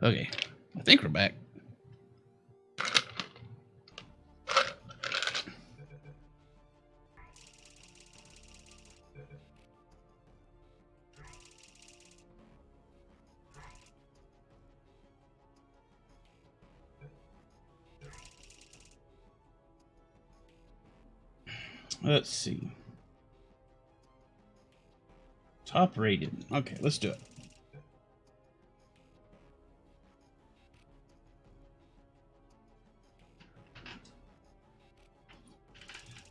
Okay, I think we're back. Let's see. Top rated. Okay, let's do it.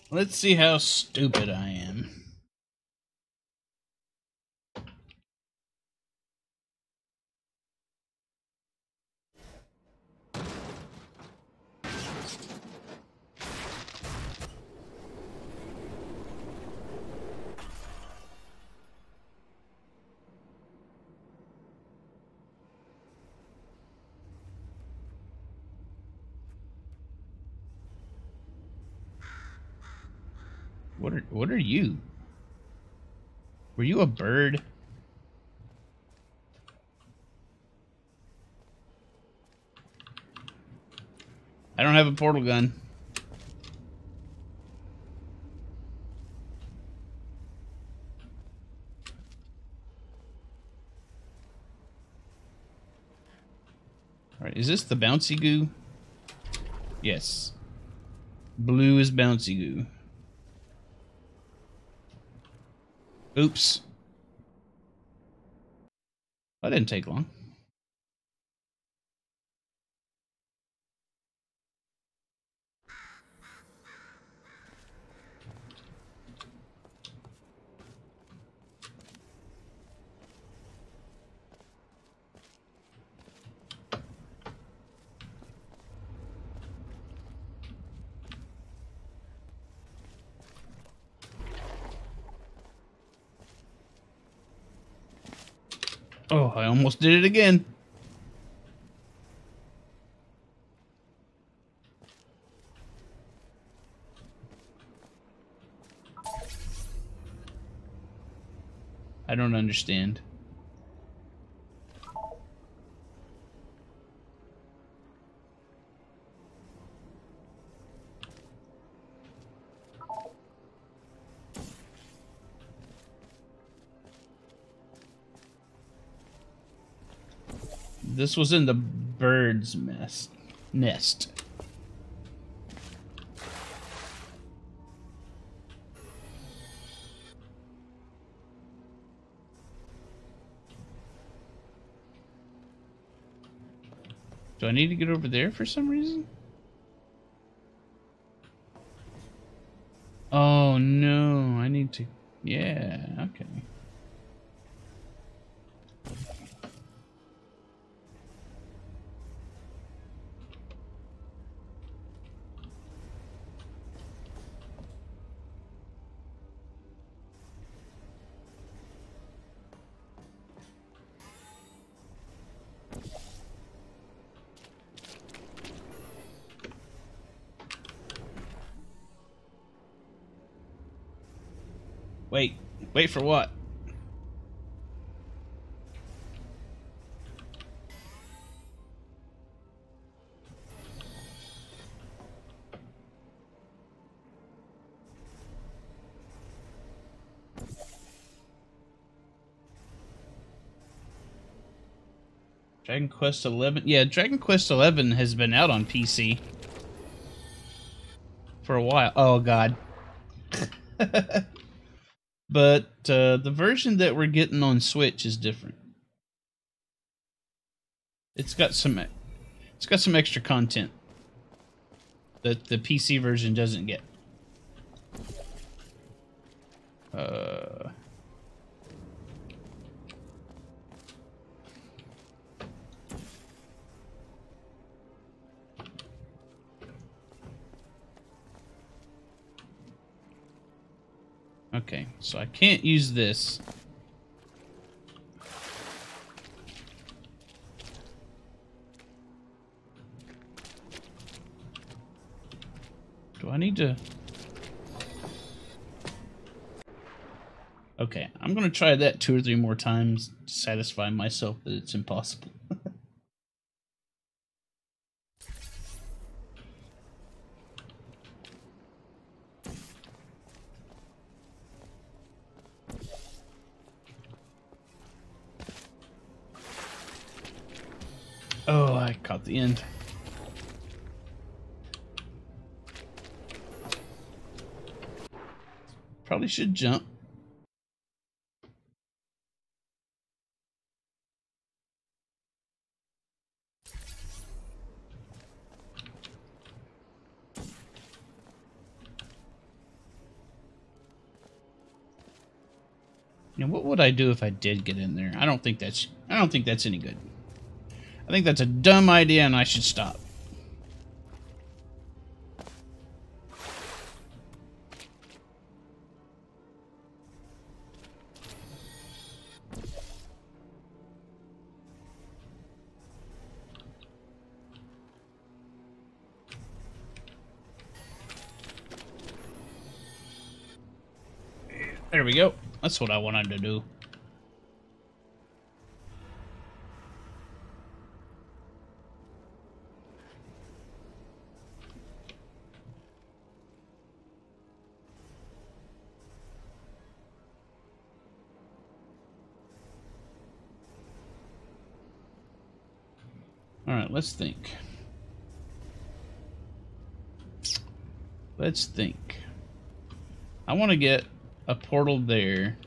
Let's see how stupid I am. What are what are you? Were you a bird? I don't have a portal gun. Alright, is this the bouncy goo? Yes. Blue is bouncy goo. Oops. That didn't take long. Almost did it again. I don't understand. This was in the bird's nest. Nest. Do I need to get over there for some reason? Oh no, I need to. Yeah, okay. Wait, wait for what? Dragon Quest 11. Yeah, Dragon Quest 11 has been out on PC for a while. Oh god. but uh, the version that we're getting on Switch is different. It's got some it's got some extra content that the PC version doesn't get. Uh so I can't use this. Do I need to... Okay, I'm going to try that two or three more times to satisfy myself that it's impossible. The end. Probably should jump. Know, what would I do if I did get in there? I don't think that's I don't think that's any good. I think that's a dumb idea and I should stop. There we go. That's what I wanted to do. Let's think. Let's think. I want to get a portal there.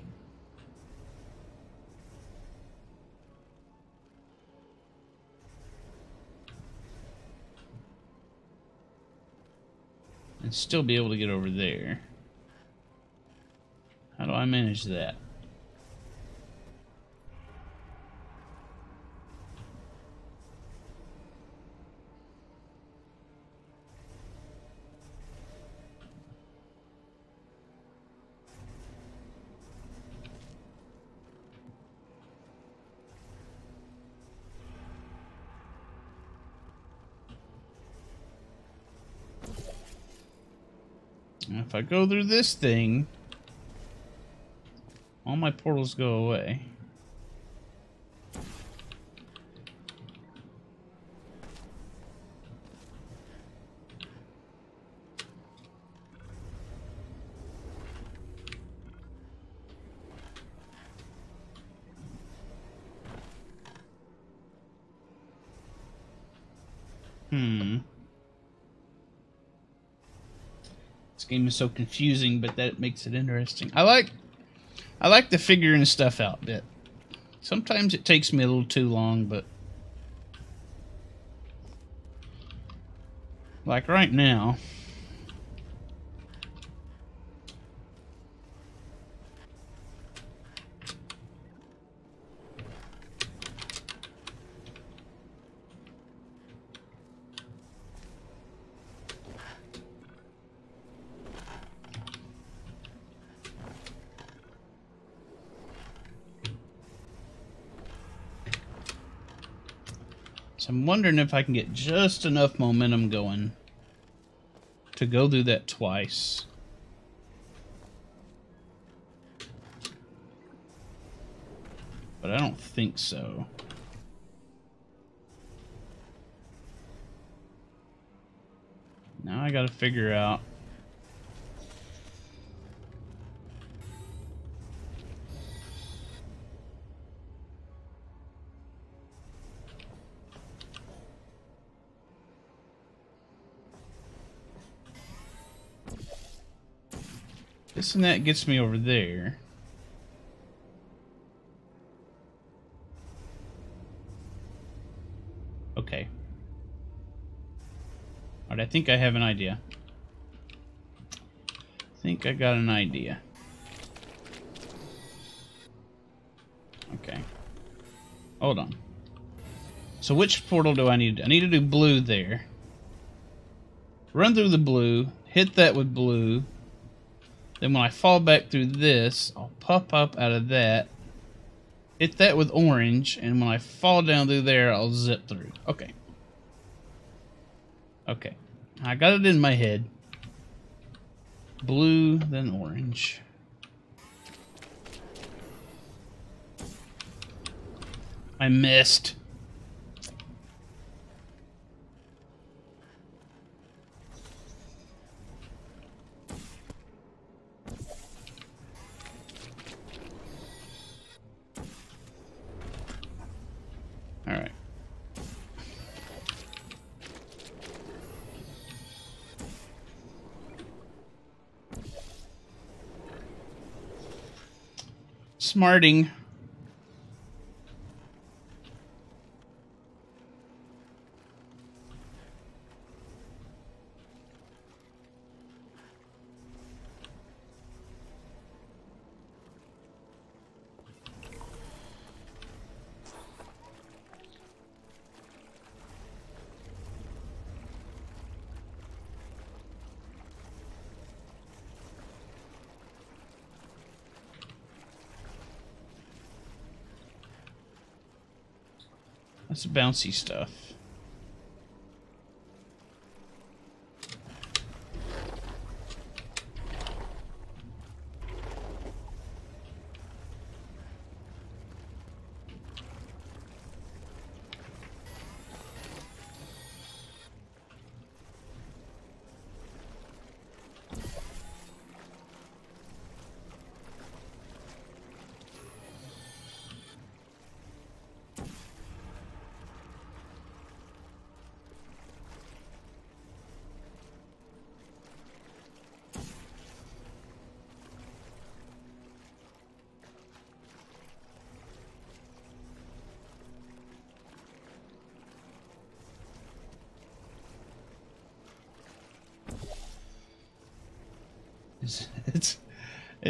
And still be able to get over there. How do I manage that? If I go through this thing, all my portals go away. Is so confusing, but that makes it interesting. I like I like the figuring stuff out bit. Sometimes it takes me a little too long, but like right now. Wondering if I can get just enough momentum going to go through that twice. But I don't think so. Now I gotta figure out And that gets me over there. Okay. Alright, I think I have an idea. I think I got an idea. Okay. Hold on. So which portal do I need? I need to do blue there. Run through the blue, hit that with blue, then when I fall back through this, I'll pop up out of that, hit that with orange, and when I fall down through there, I'll zip through. Okay. Okay. I got it in my head. Blue, then orange. I missed. Smarting. That's bouncy stuff. It's, it's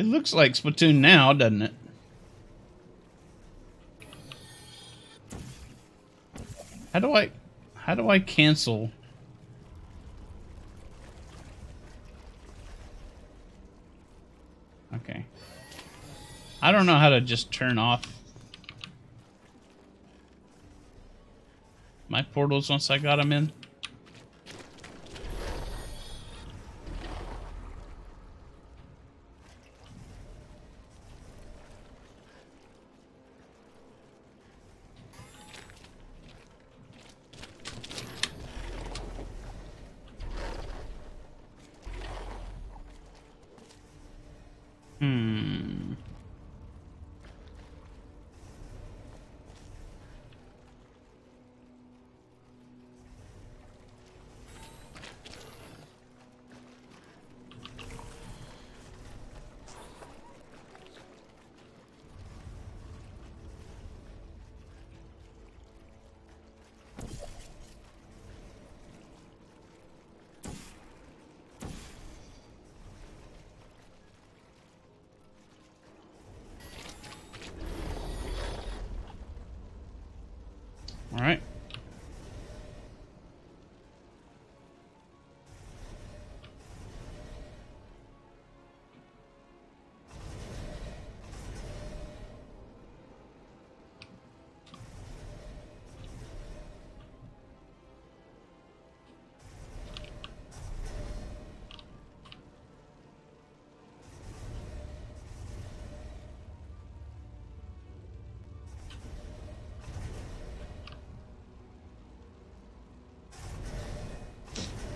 it looks like Splatoon now, doesn't it? How do I how do I cancel? Okay. I don't know how to just turn off my portals once I got them in.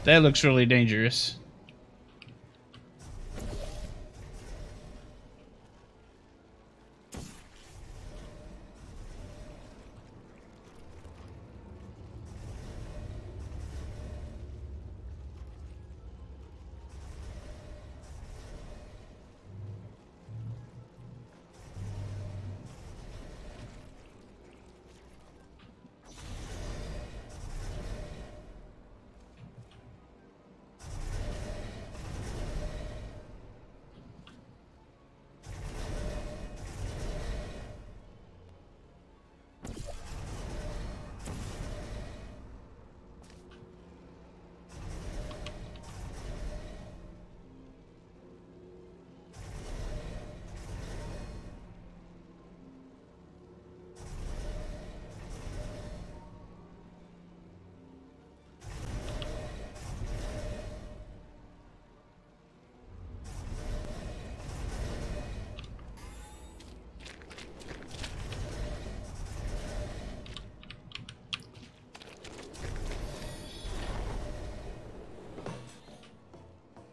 That looks really dangerous.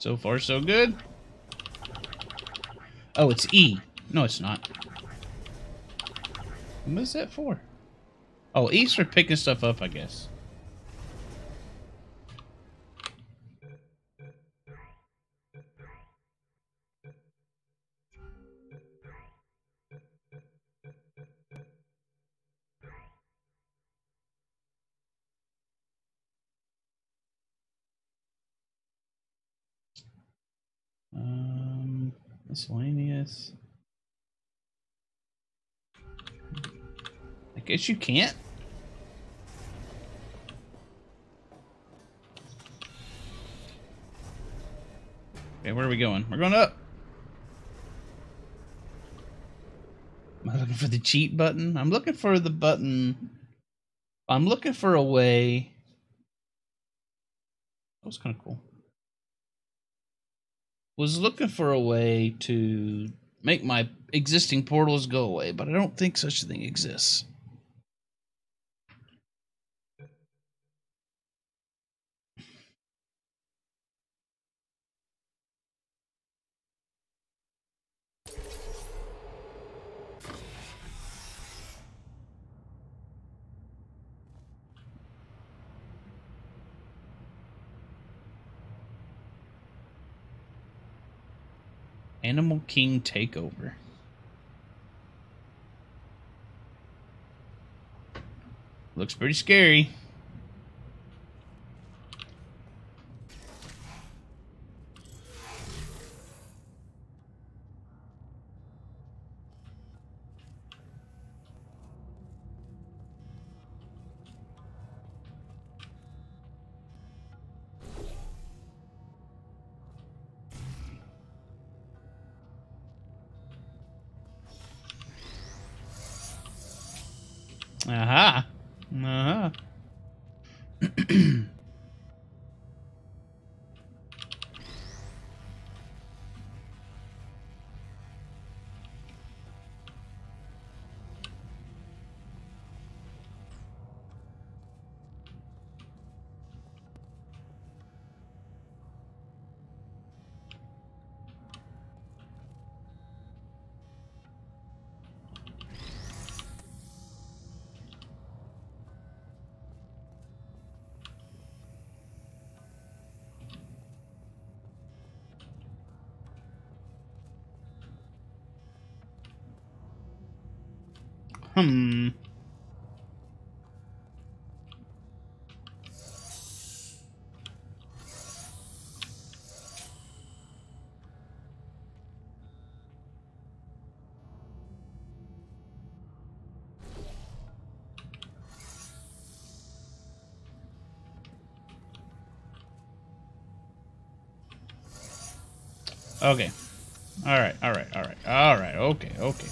So far, so good. Oh, it's E. No, it's not. What is that for? Oh, E's for picking stuff up, I guess. Guess you can't. Okay, where are we going? We're going up. Am I looking for the cheat button? I'm looking for the button. I'm looking for a way. That was kind of cool. Was looking for a way to make my existing portals go away, but I don't think such a thing exists. Animal King Takeover. Looks pretty scary. Aha. Aha. Hmm. Okay. All right. All right. All right. All right. Okay. Okay.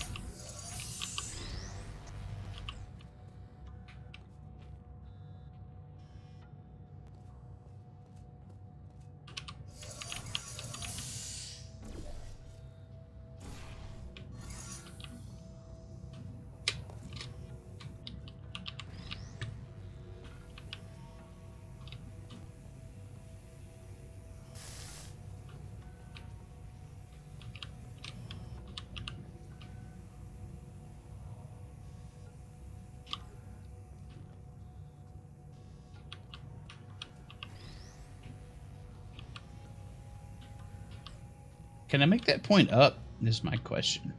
Can I make that point up? Is my question.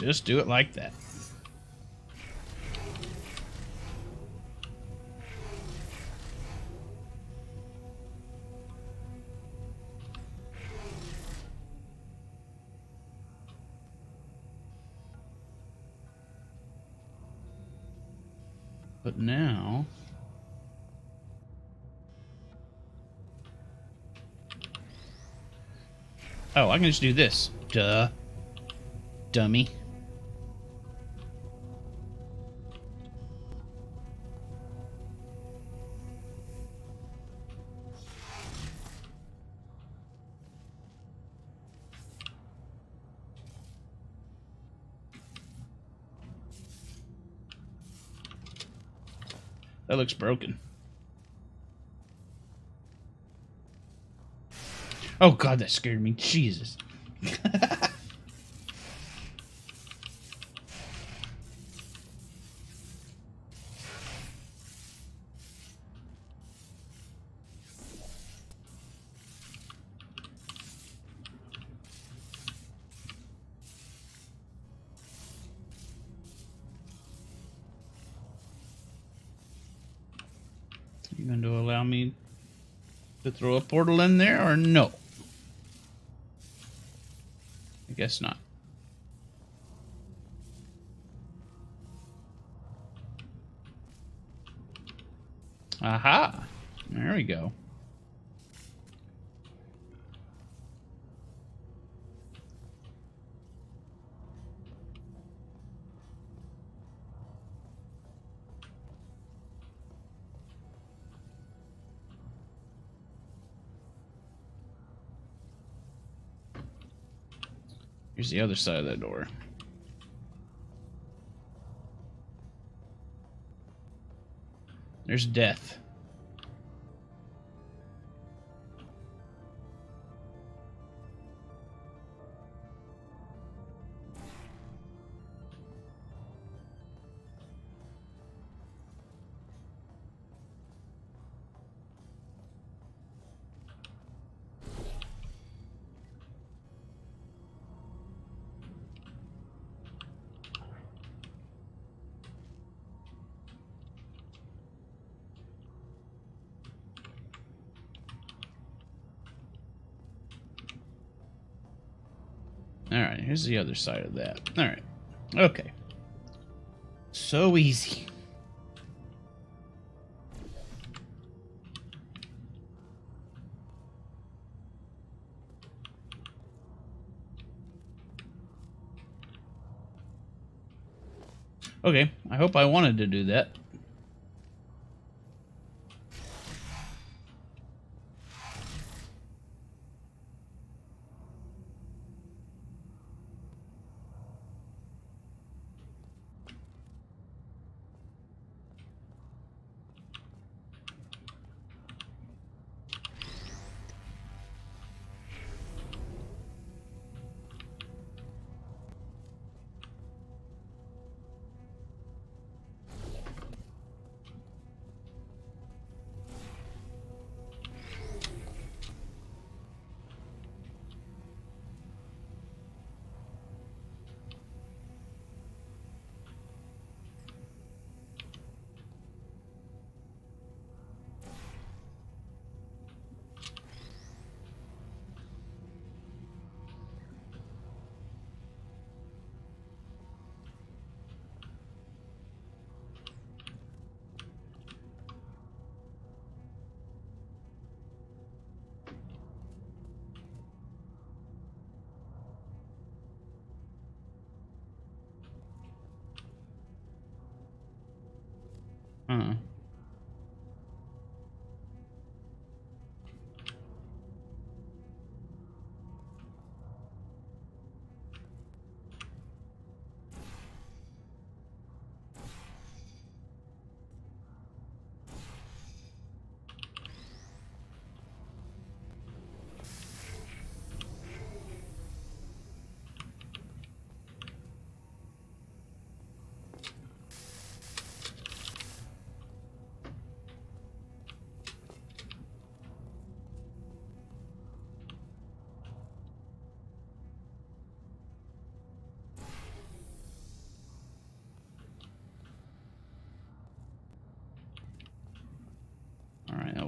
Just do it like that. But now... Oh, I can just do this. Duh. Dummy. That looks broken. Oh god, that scared me. Jesus. throw a portal in there or no? I guess not. Aha! There we go. The other side of that door. There's death. Here's the other side of that. Alright. Okay. So easy. Okay, I hope I wanted to do that.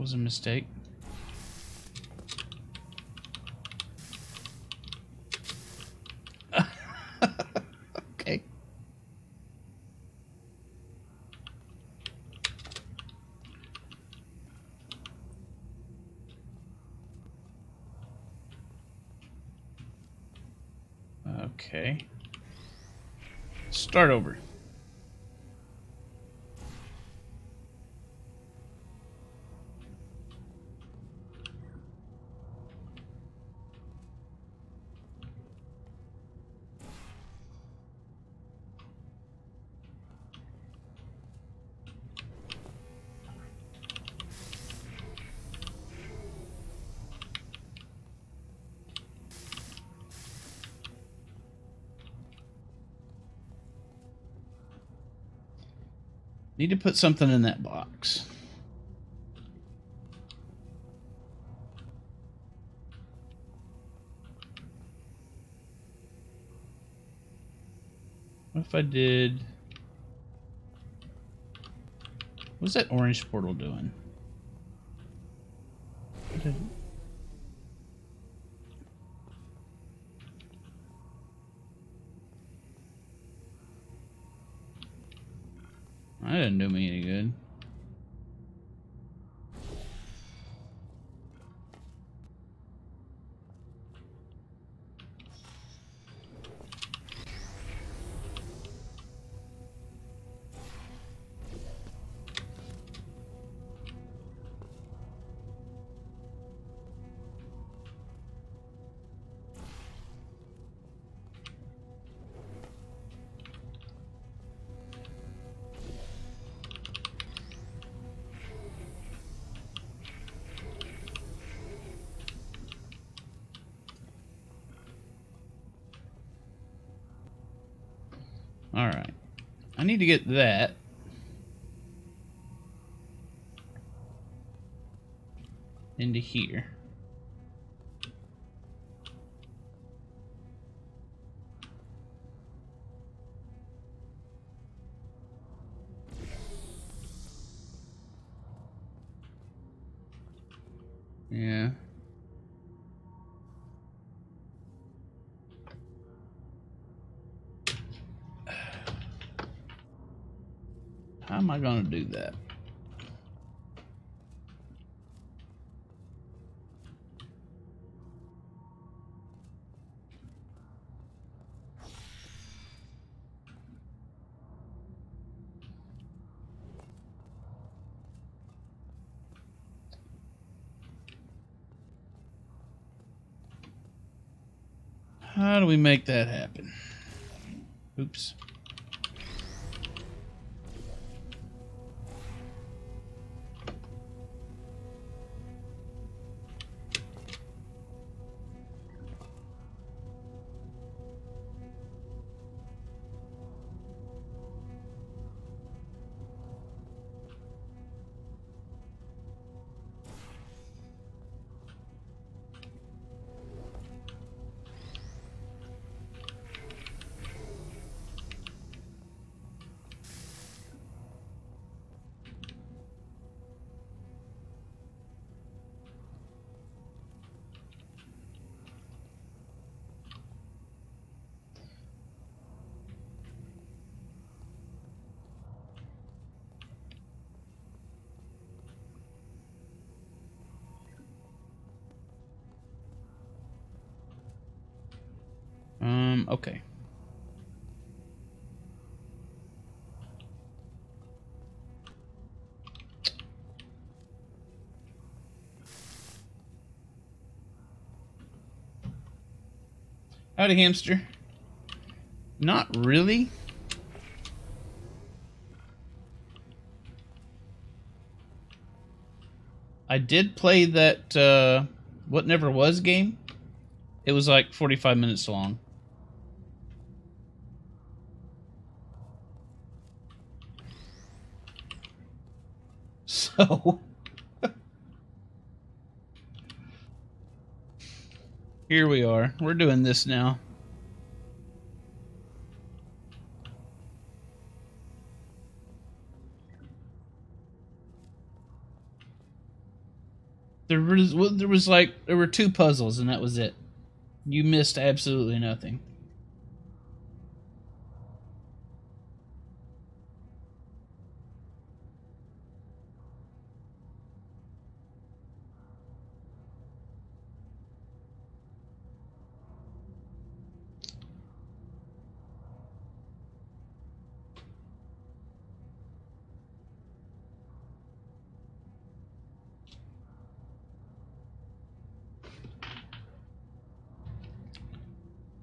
Was a mistake. okay. Okay. Start over. Need to put something in that box. What if I did... What's that orange portal doing? Alright. I need to get that. Into here. Yeah. That? How do we make that happen? Oops. Howdy, hamster. Not really. I did play that uh, What Never Was game. It was like 45 minutes long. So... Here we are. We're doing this now. There was there was like there were two puzzles and that was it. You missed absolutely nothing.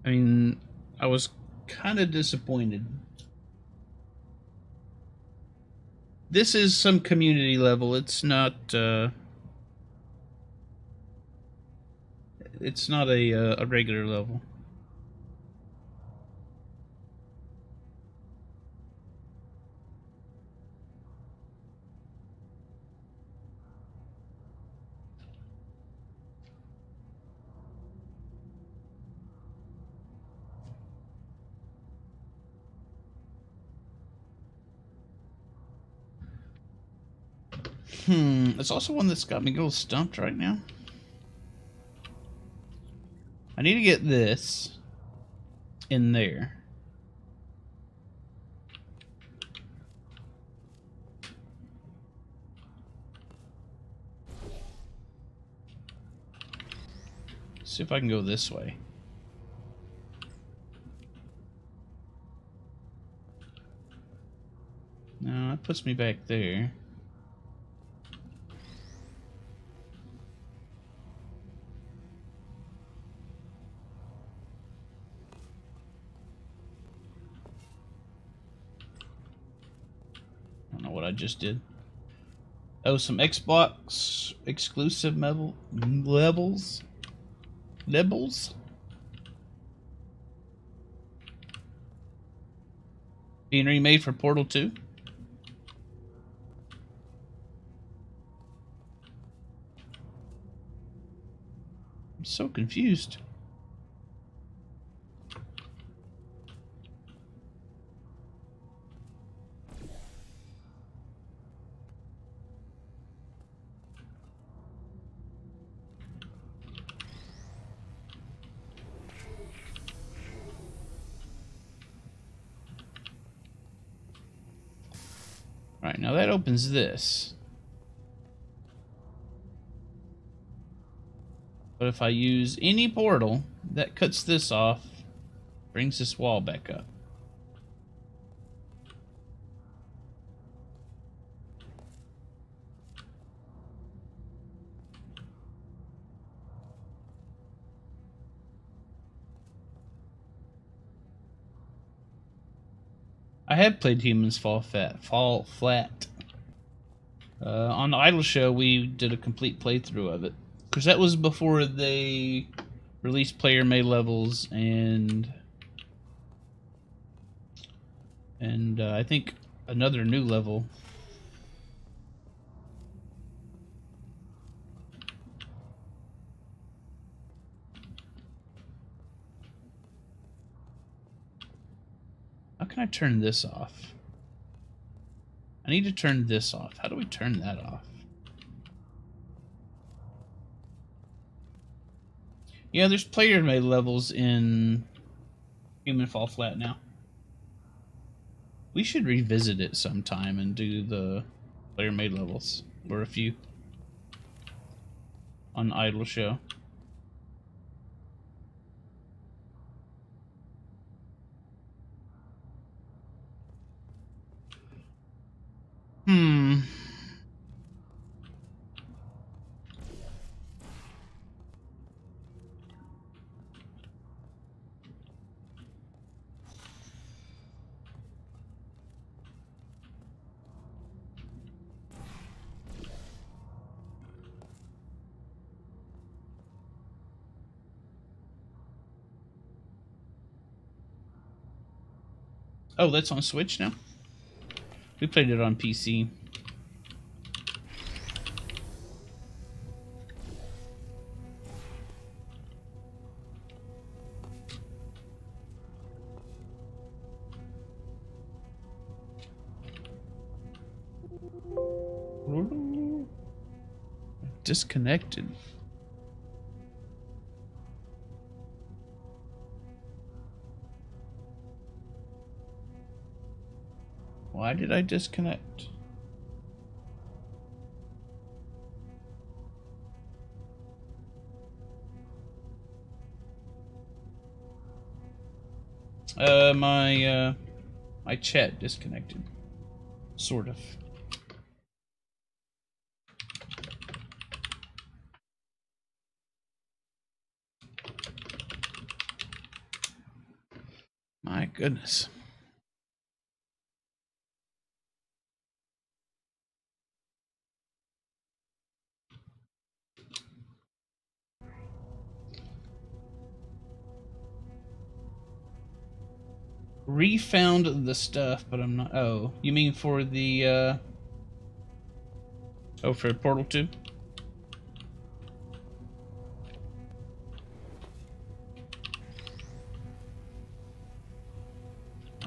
I mean, I was kind of disappointed. This is some community level. It's not. Uh, it's not a uh, a regular level. It's also one that's got me a little stumped right now. I need to get this in there. See if I can go this way. No, that puts me back there. Just did. Oh, some Xbox exclusive level levels. Levels. Being remade for Portal 2. I'm so confused. Right, now that this. But if I use any portal, that cuts this off, brings this wall back up. I have played Humans Fall Fat, Fall Flat. Uh, on the Idle Show, we did a complete playthrough of it because that was before they released player-made levels and and uh, I think another new level. How can I turn this off? I need to turn this off. How do we turn that off? Yeah, there's player made levels in Human Fall Flat now. We should revisit it sometime and do the player made levels or a few on Idle Show. Hmm. Oh, that's on Switch now? We played it on PC. Disconnected. Why did I disconnect? Uh, my, uh, my chat disconnected. Sort of. My goodness. refound the stuff, but I'm not... Oh, you mean for the... Uh, oh, for Portal 2?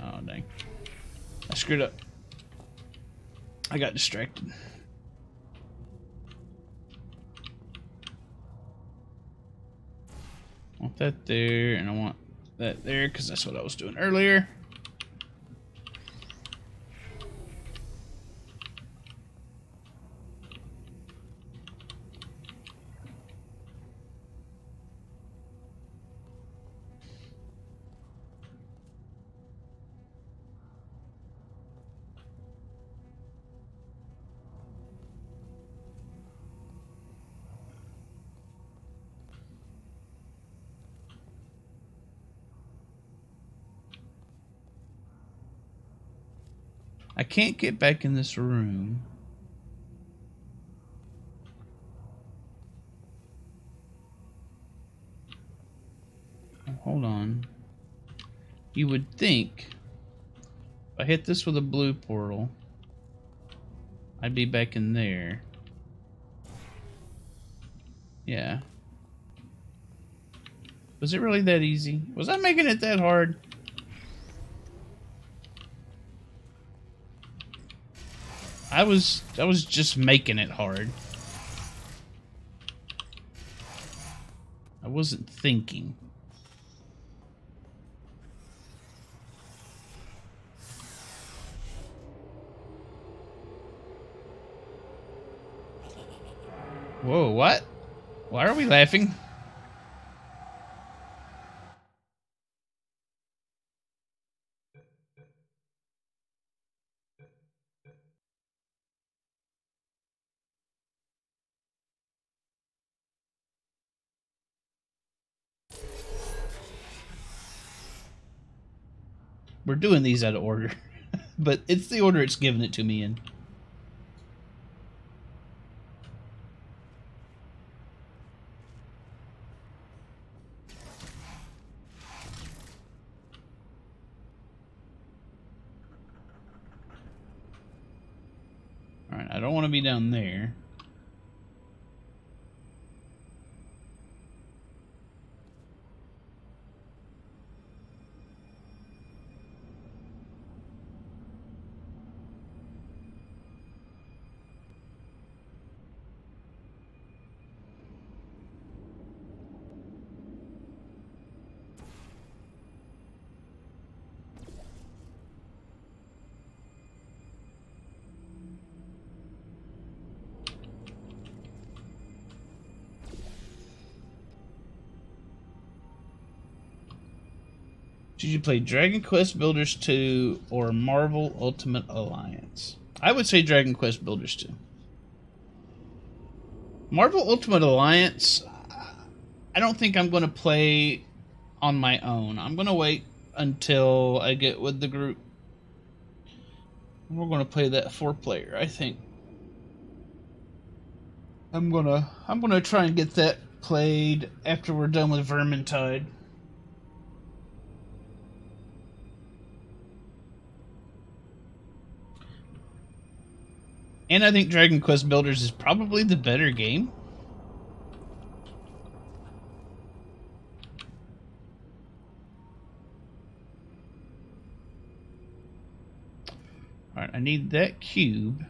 Oh, dang. I screwed up. I got distracted. I want that there, and I want that there, because that's what I was doing earlier. Can't get back in this room. Hold on. You would think if I hit this with a blue portal, I'd be back in there. Yeah. Was it really that easy? Was I making it that hard? I was I was just making it hard. I wasn't thinking. Whoa, what? Why are we laughing? We're doing these out of order. but it's the order it's giving it to me in. Alright, I don't want to be down there. You play Dragon Quest Builders 2 or Marvel Ultimate Alliance? I would say Dragon Quest Builders 2. Marvel Ultimate Alliance, I don't think I'm going to play on my own. I'm going to wait until I get with the group. We're going to play that four player, I think. I'm going to I'm going to try and get that played after we're done with Vermintide. And I think Dragon Quest Builders is probably the better game. Alright, I need that cube.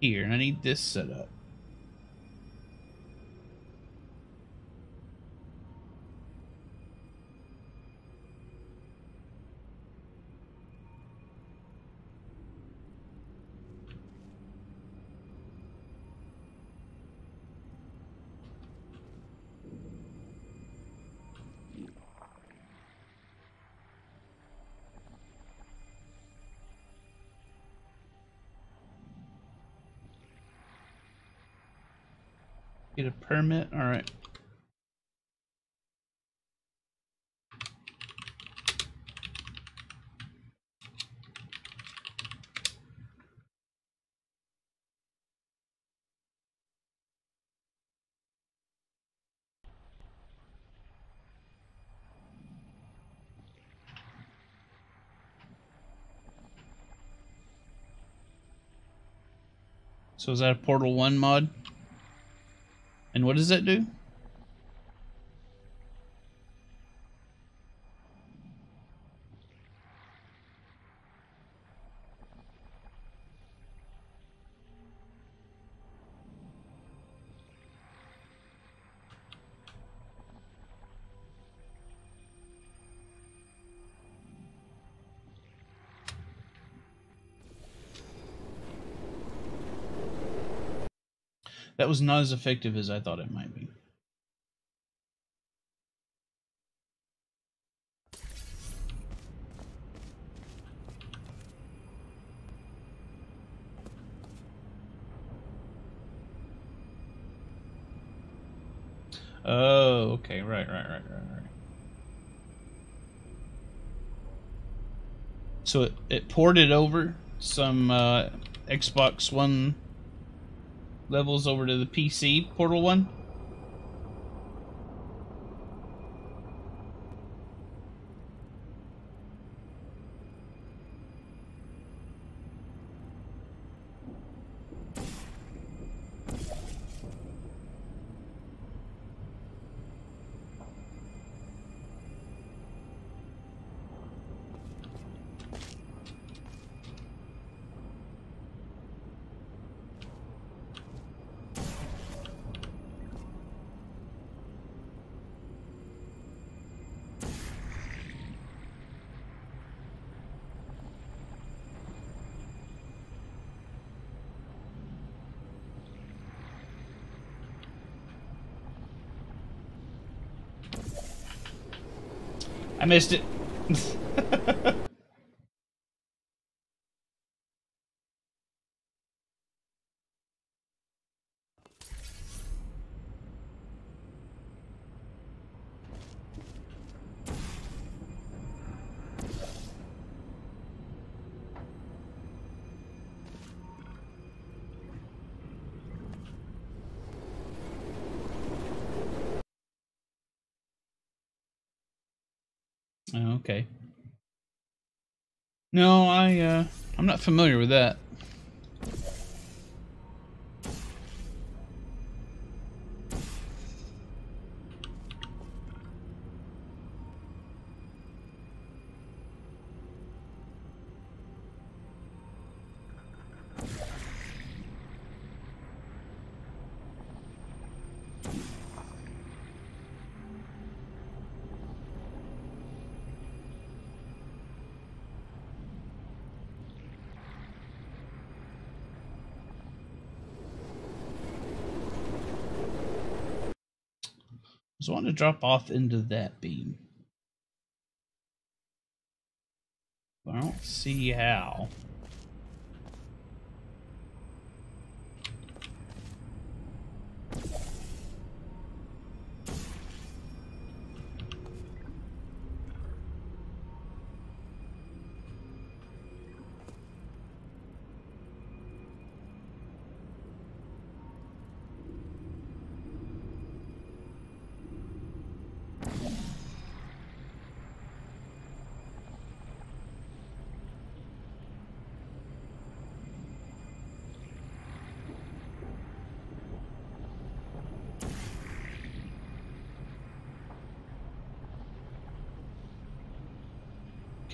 Here, and I need this set up. Get a permit. All right. So is that a Portal 1 mod? And what does that do? Was not as effective as I thought it might be. Oh, okay, right, right, right, right, right. So it, it ported over some uh, Xbox One levels over to the PC Portal One. Missed it. familiar with that. So I want to drop off into that beam. I don't see how.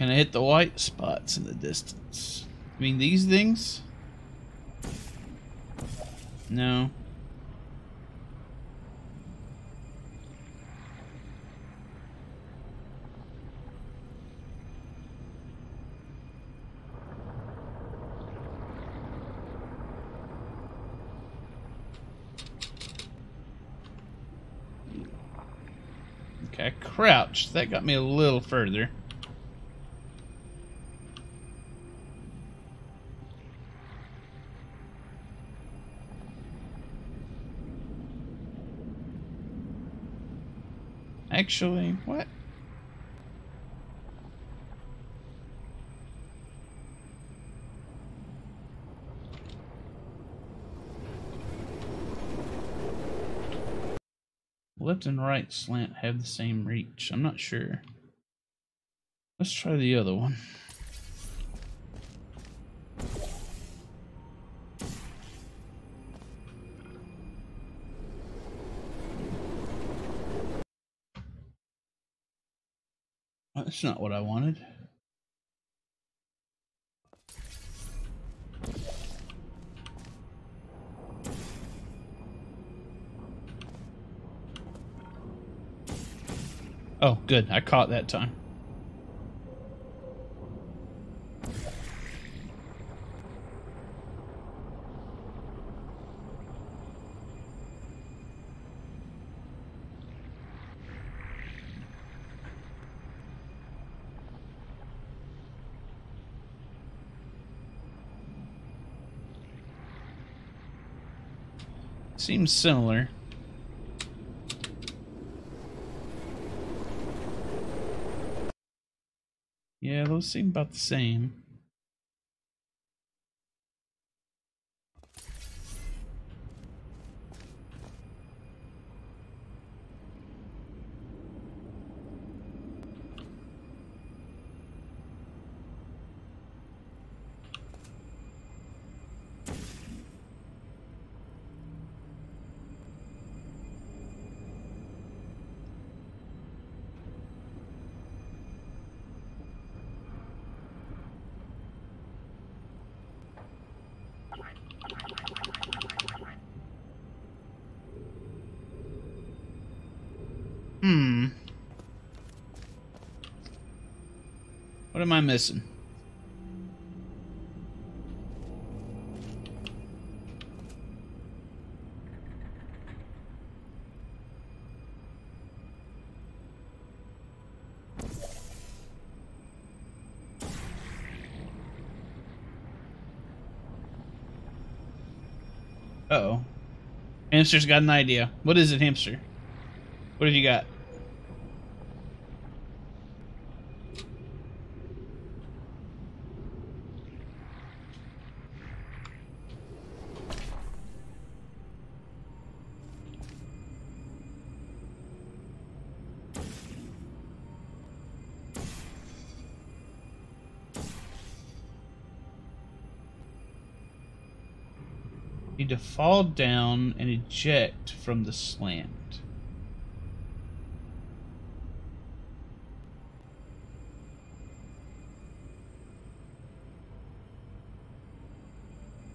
Can I hit the white spots in the distance? I mean, these things? No. Okay, I crouched. That got me a little further. Actually, what? Left and right slant have the same reach. I'm not sure. Let's try the other one. That's not what I wanted. Oh, good. I caught that time. Seems similar. Yeah, those seem about the same. What am I missing? Uh oh Hamster's got an idea. What is it, hamster? What have you got? To fall down and eject from the slant.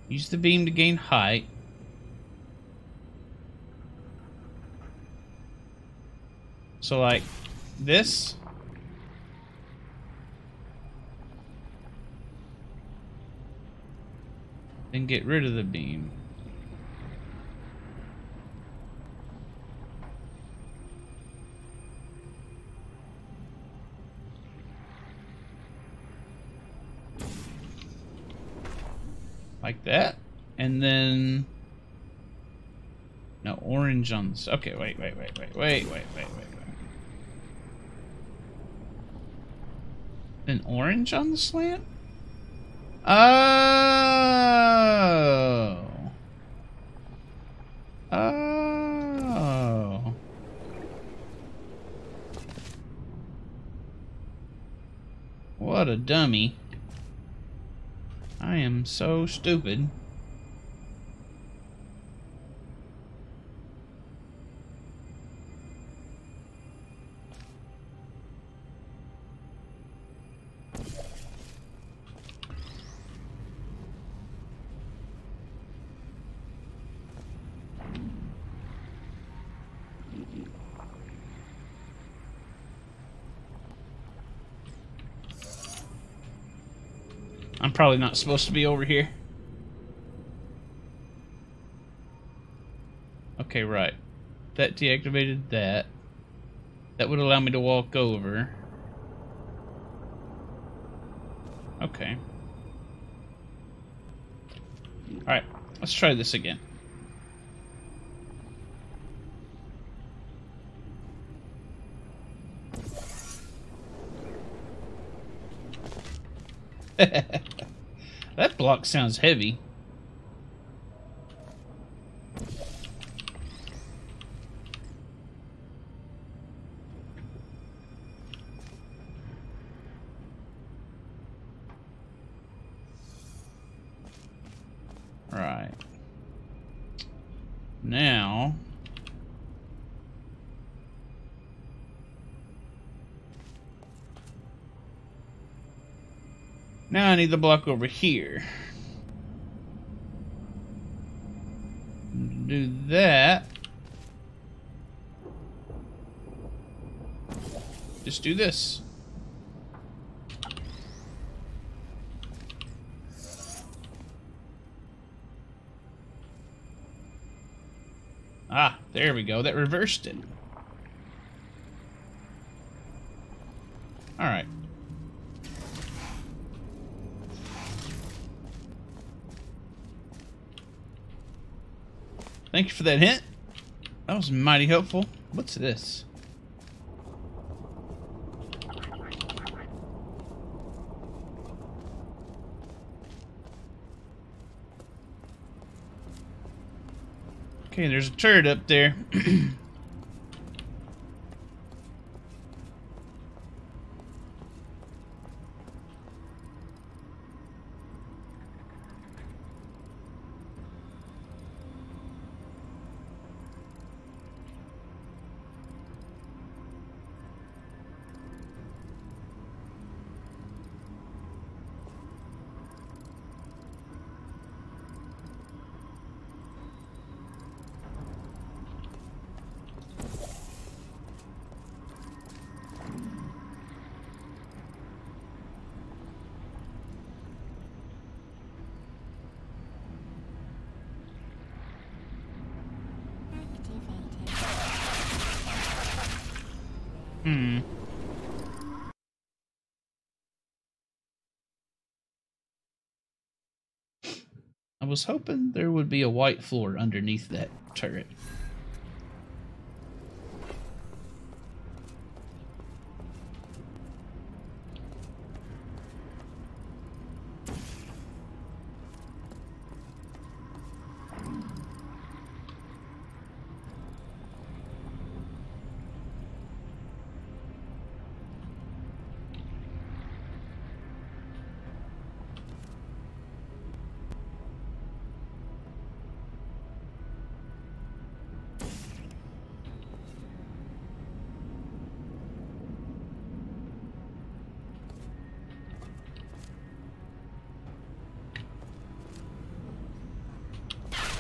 Use the beam to gain height. So like this. Then get rid of the beam. And then no orange on this. Okay, wait, wait, wait, wait, wait, wait, wait, wait, wait. An orange on the slant? Oh. Oh. What a dummy. I am so stupid. Probably not supposed to be over here. Okay, right. That deactivated that. That would allow me to walk over. Okay. Alright, let's try this again. block sounds heavy. Right. Now... Now I need the block over here. Do that. Just do this. Ah, there we go. That reversed it. Alright. You for that hint. That was mighty helpful. What's this? Okay, there's a turret up there. Hmm. I was hoping there would be a white floor underneath that turret.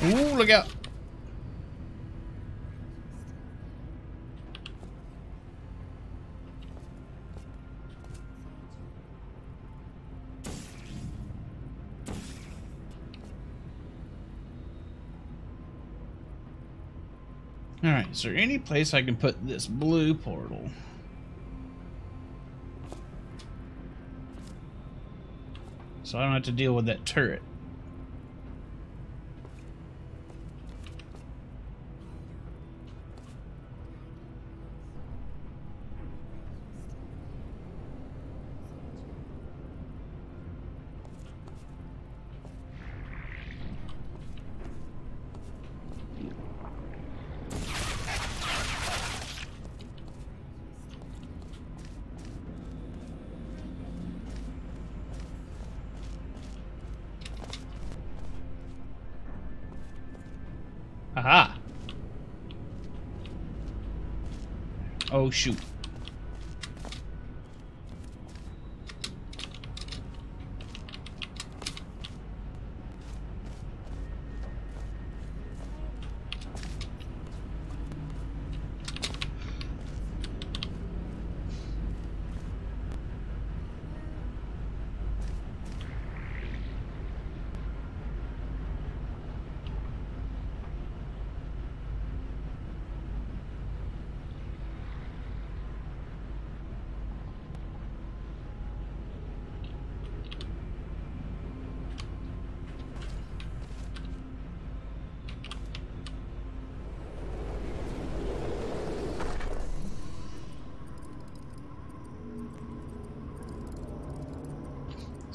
Ooh, look out. Alright, is there any place I can put this blue portal? So I don't have to deal with that turret. Oh, shoot.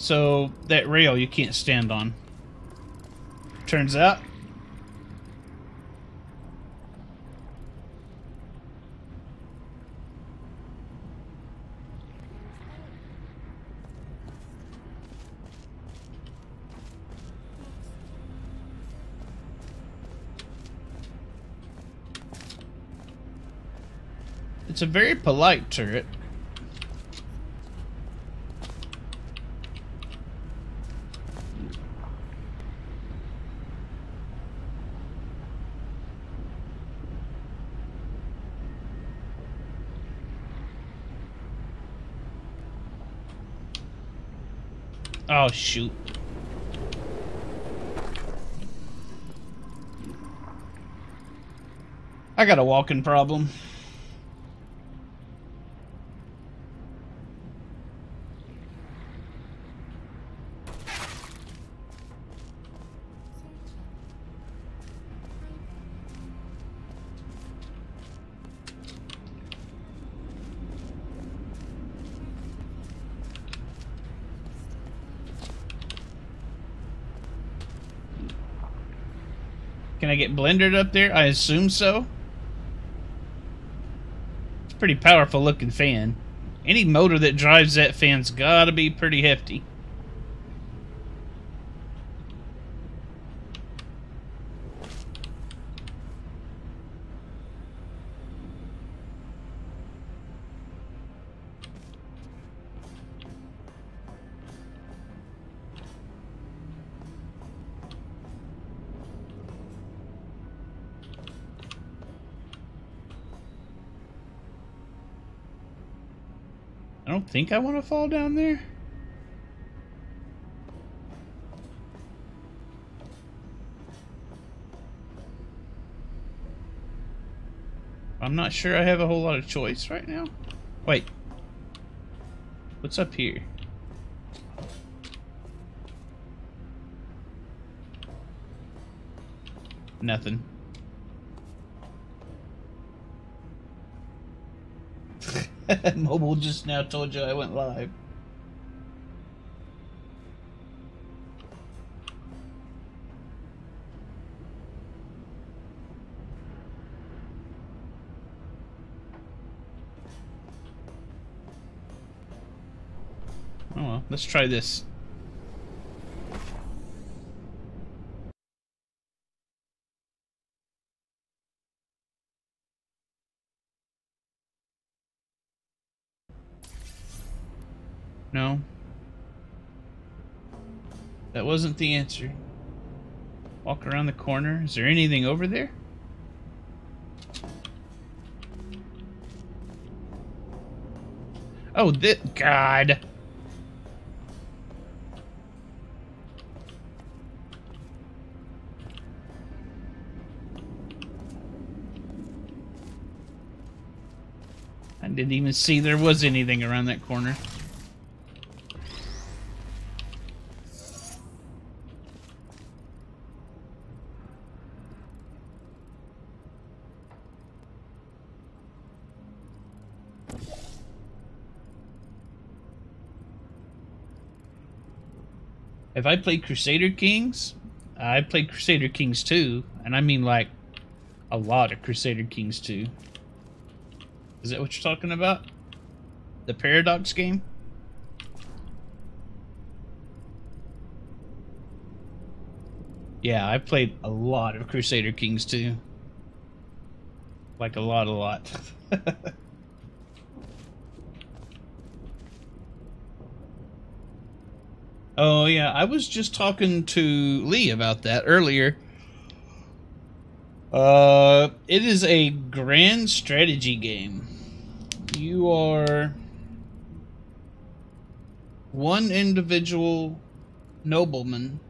So that rail you can't stand on. Turns out. It's a very polite turret. Oh, shoot. I got a walking problem. Blendered up there? I assume so. It's a pretty powerful looking fan. Any motor that drives that fan's gotta be pretty hefty. Think I want to fall down there. I'm not sure I have a whole lot of choice right now. Wait. What's up here? Nothing. Mobile just now told you I went live. Oh well, let's try this. Wasn't the answer. Walk around the corner. Is there anything over there? Oh, this... God. I didn't even see there was anything around that corner. Have I played Crusader Kings? I played Crusader Kings 2, and I mean like a lot of Crusader Kings 2. Is that what you're talking about? The Paradox game? Yeah, I played a lot of Crusader Kings 2. Like a lot, a lot. Oh yeah, I was just talking to Lee about that earlier. Uh, it is a grand strategy game. You are one individual nobleman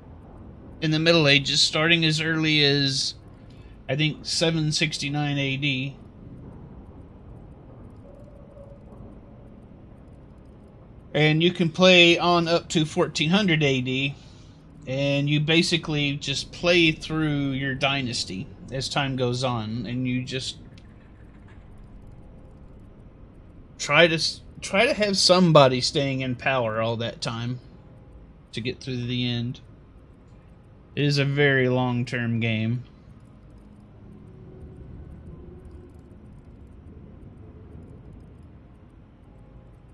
in the Middle Ages, starting as early as I think 769 AD and you can play on up to 1400 AD, and you basically just play through your dynasty as time goes on, and you just try to try to have somebody staying in power all that time to get through the end. It is a very long-term game.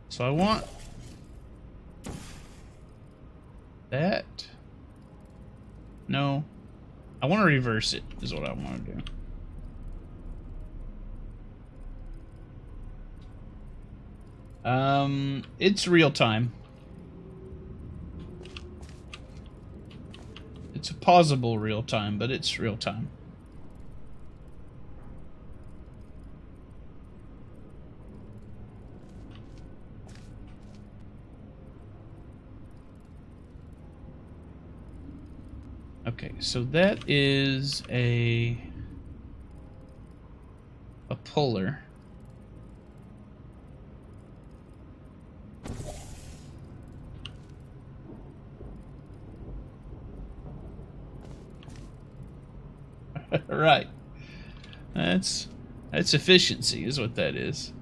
So I want that. No. I want to reverse it, is what I want to do. Um, it's real time. It's a pausable real time, but it's real time. Okay, so that is a a puller. right. That's that's efficiency is what that is.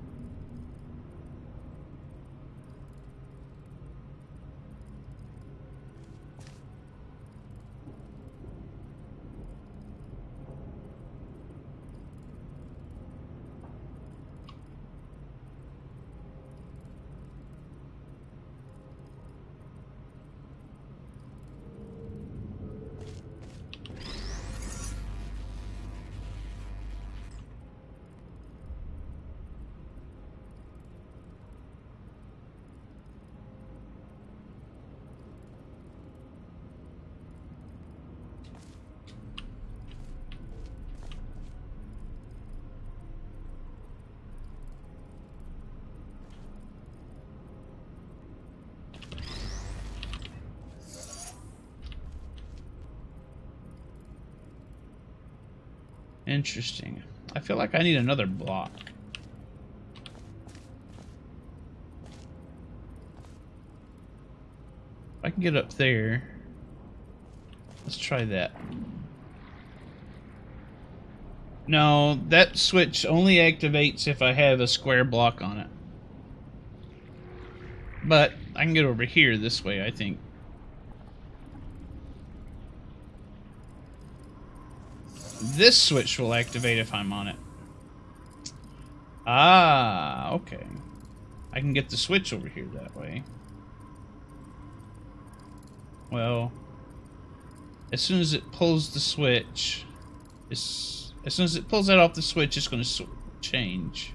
Interesting. I feel like I need another block. I can get up there. Let's try that. No, that switch only activates if I have a square block on it. But I can get over here this way, I think. This switch will activate if I'm on it. Ah, okay. I can get the switch over here that way. Well, as soon as it pulls the switch, as, as soon as it pulls that off the switch, it's going to change.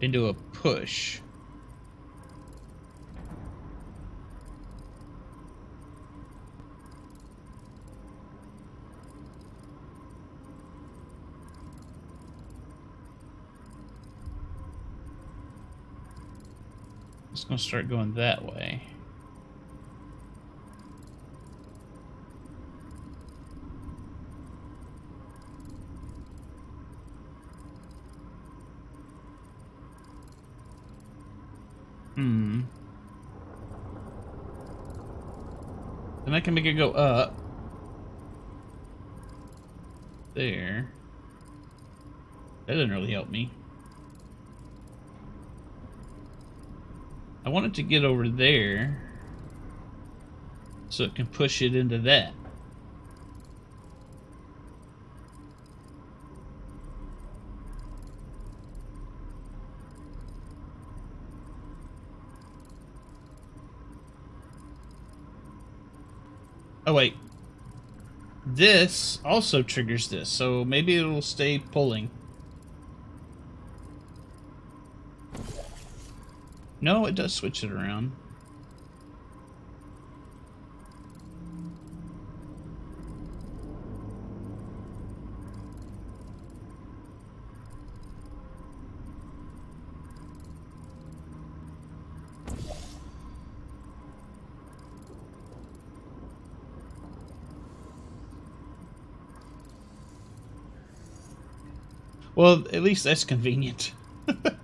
Into a push. Going to start going that way. Hmm. Then I can make it go up. There. That didn't really help me. I want it to get over there so it can push it into that. Oh wait. This also triggers this, so maybe it'll stay pulling. No, it does switch it around. Well, at least that's convenient.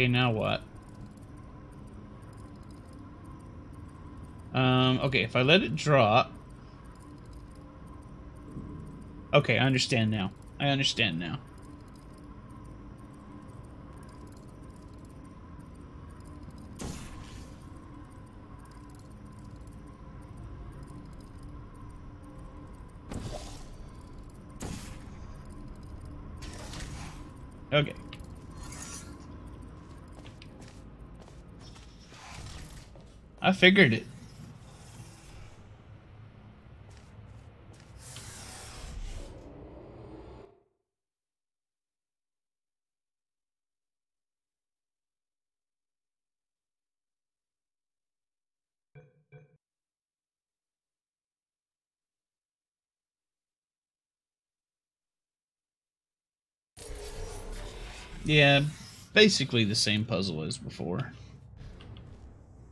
Okay, now what? Um, okay, if I let it drop... Okay, I understand now. I understand now. Okay. I figured it. Yeah, basically the same puzzle as before.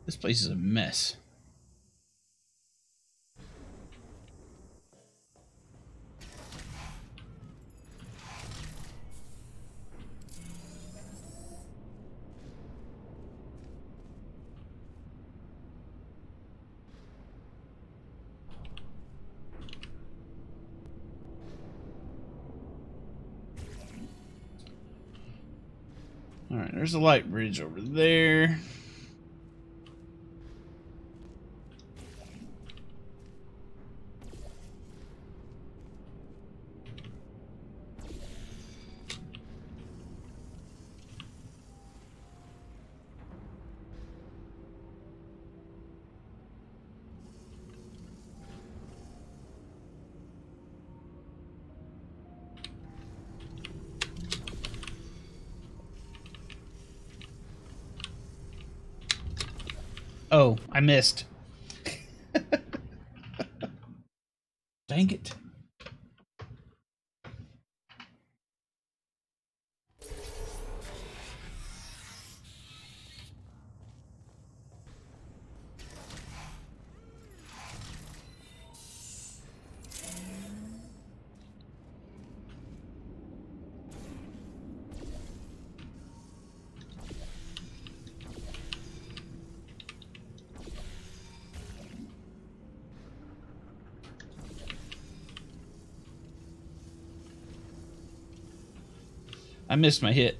This place is a mess. Alright, there's a light bridge over there. missed. Dang it. I missed my hit.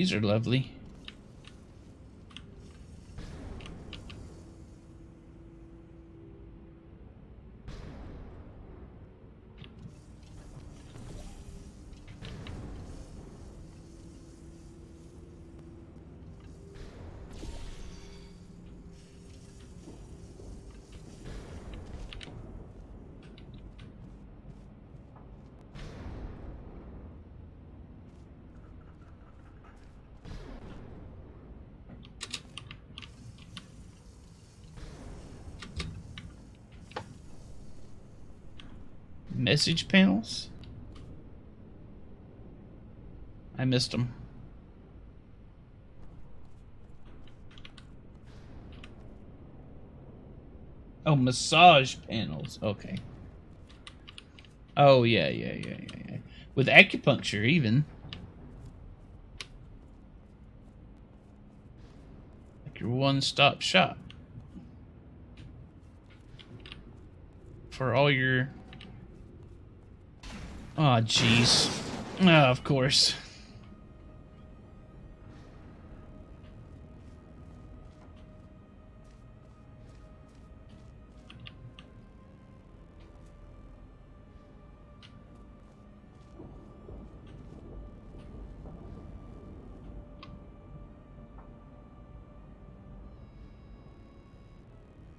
These are lovely. Message panels? I missed them. Oh, massage panels. Okay. Oh, yeah, yeah, yeah, yeah, yeah. With acupuncture, even. Like your one-stop shop. For all your Oh, jeez. Oh, of course.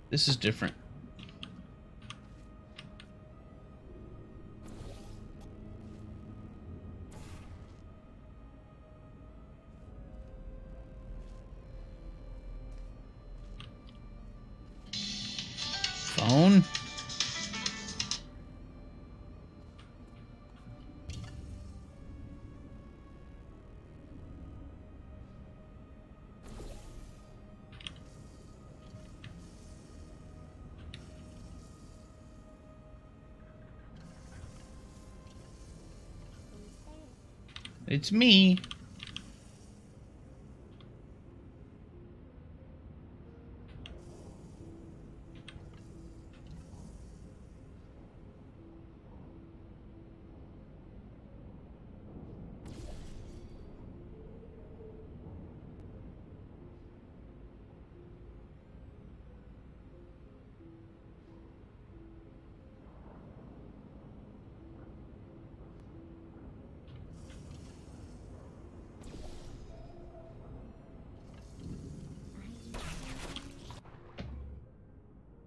This is different. It's me.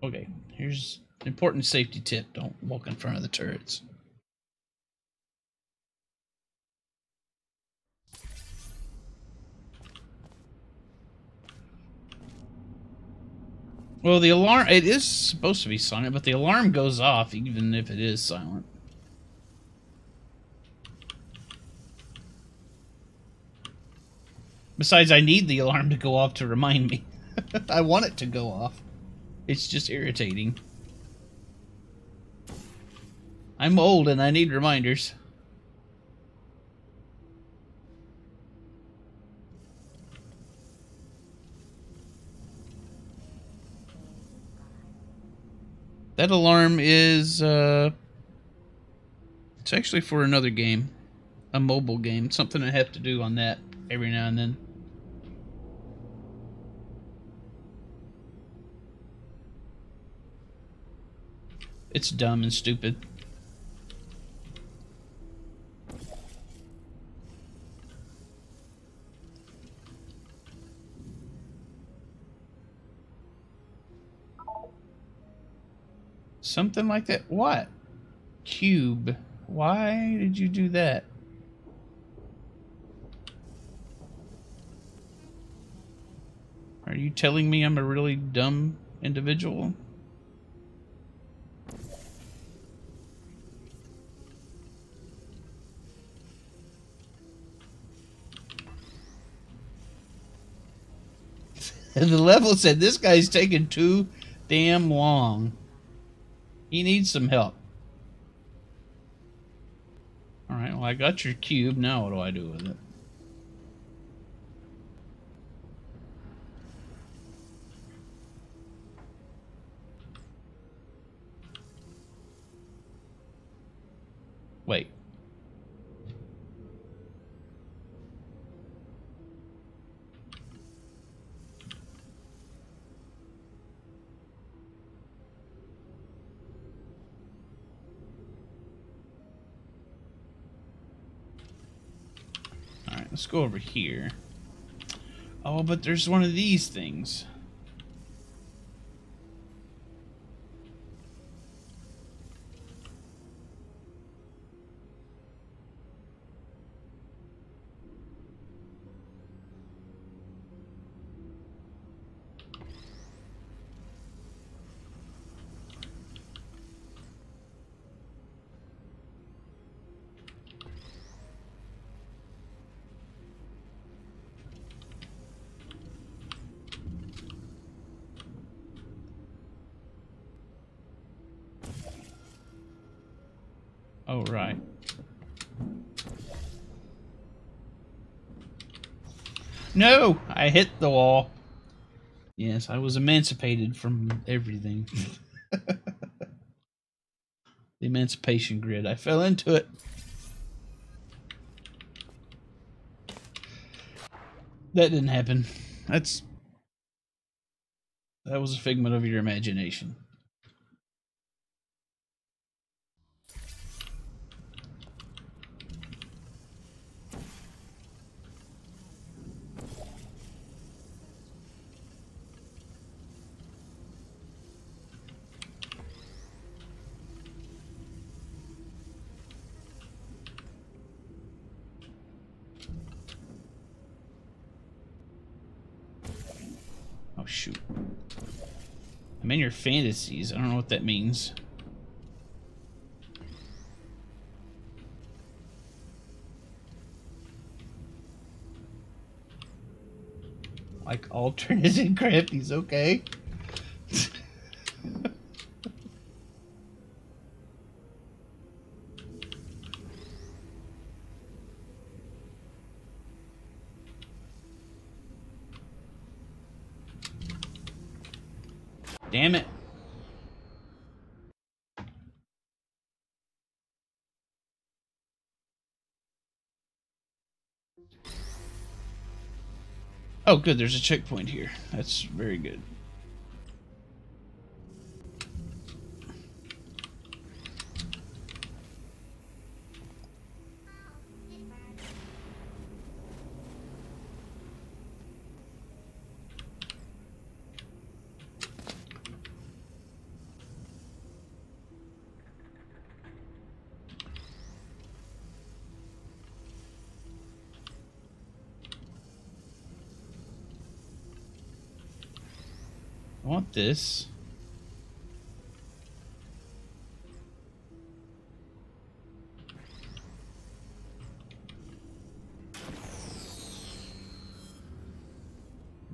Okay, here's an important safety tip. Don't walk in front of the turrets. Well, the alarm, it is supposed to be silent, but the alarm goes off even if it is silent. Besides, I need the alarm to go off to remind me. I want it to go off. It's just irritating. I'm old and I need reminders. That alarm is, uh, it's actually for another game. A mobile game. Something I have to do on that every now and then. It's dumb and stupid. Something like that. What? Cube. Why did you do that? Are you telling me I'm a really dumb individual? And the level said this guy's taking too damn long. He needs some help. Alright, well I got your cube. Now what do I do with it? Wait. Alright, let's go over here. Oh, but there's one of these things. Oh, right. No! I hit the wall. Yes, I was emancipated from everything. the emancipation grid. I fell into it. That didn't happen. That's... That was a figment of your imagination. Oh, shoot. I'm in your fantasies. I don't know what that means. Like alternate and crafties, okay. Damn it. Oh, good. There's a checkpoint here. That's very good. This.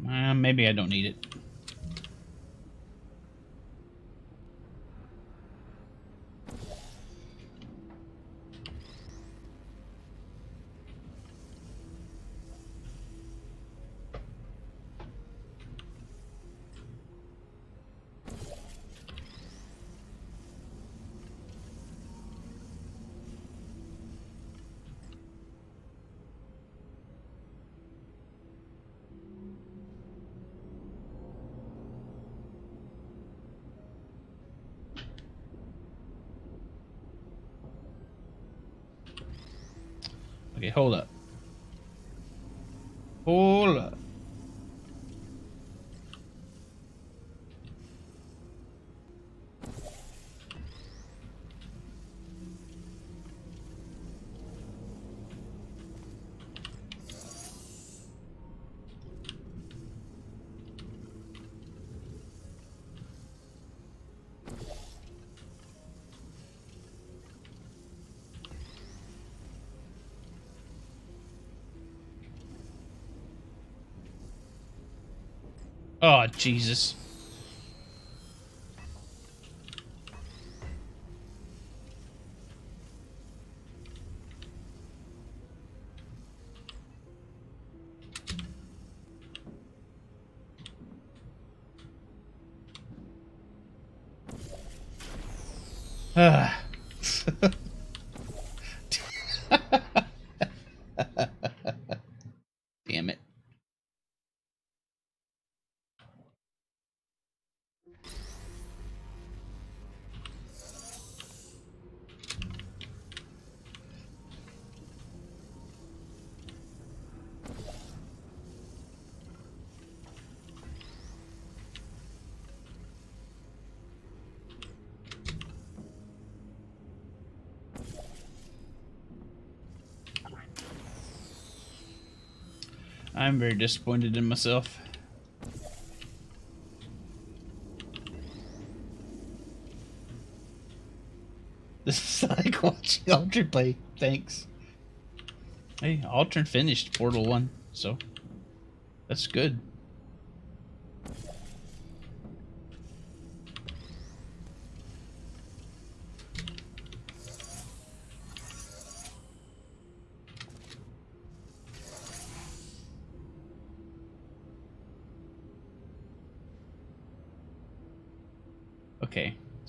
Uh, maybe I don't need it. Hold up. Oh, Jesus. I'm very disappointed in myself. This is like watching Aldrin play. Thanks. Hey, Aldrin finished Portal 1, so that's good.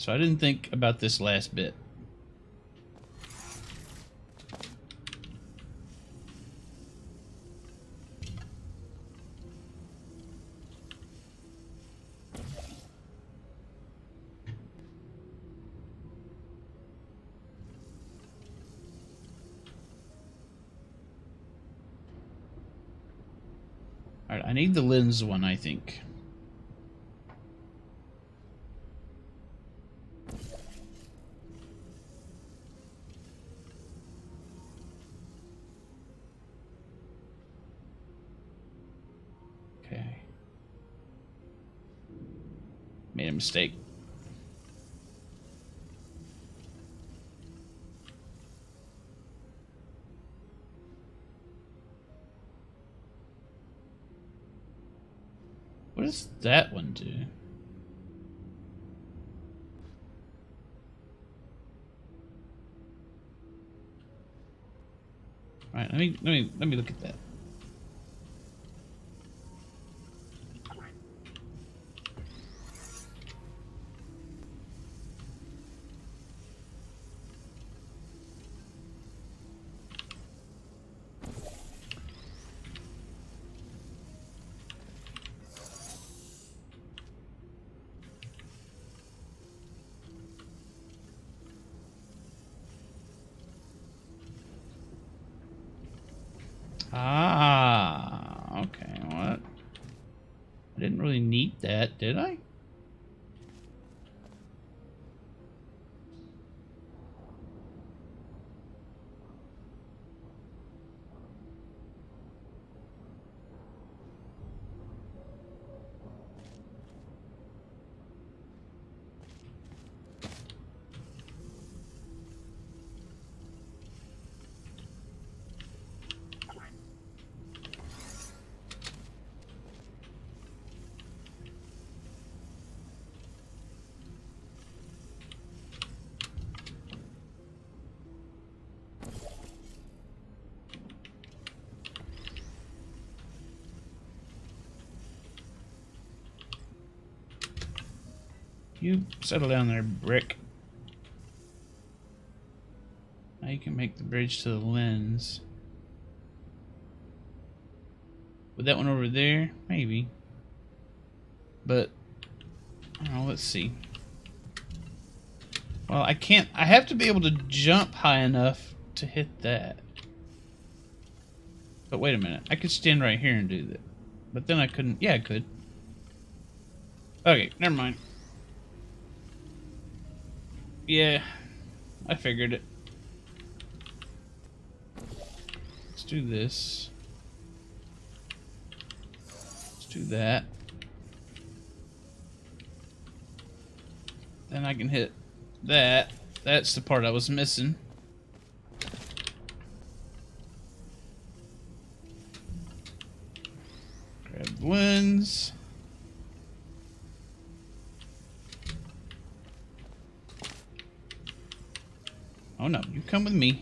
So I didn't think about this last bit. Alright, I need the lens one, I think. Mistake. What does that one do? All right, let me let me let me look at that. Ah, okay. What? I didn't really need that, did I? You settle down there, Brick. Now you can make the bridge to the lens. With that one over there? Maybe. But, let's see. Well, I can't, I have to be able to jump high enough to hit that. But wait a minute, I could stand right here and do that. But then I couldn't, yeah I could. Okay, never mind. Yeah, I figured it. Let's do this. Let's do that. Then I can hit that. That's the part I was missing. Grab the lens. Oh no, you come with me.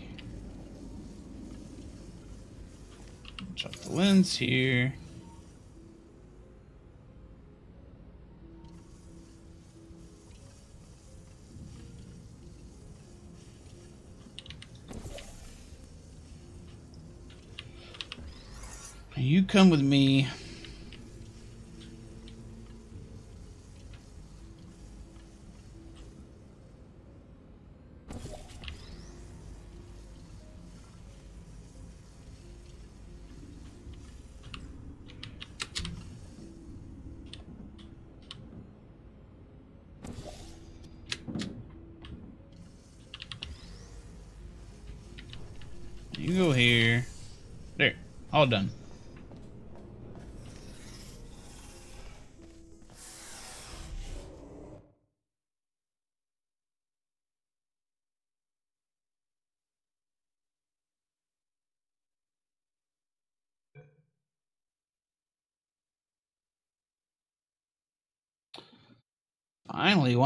Drop the lens here. You come with me.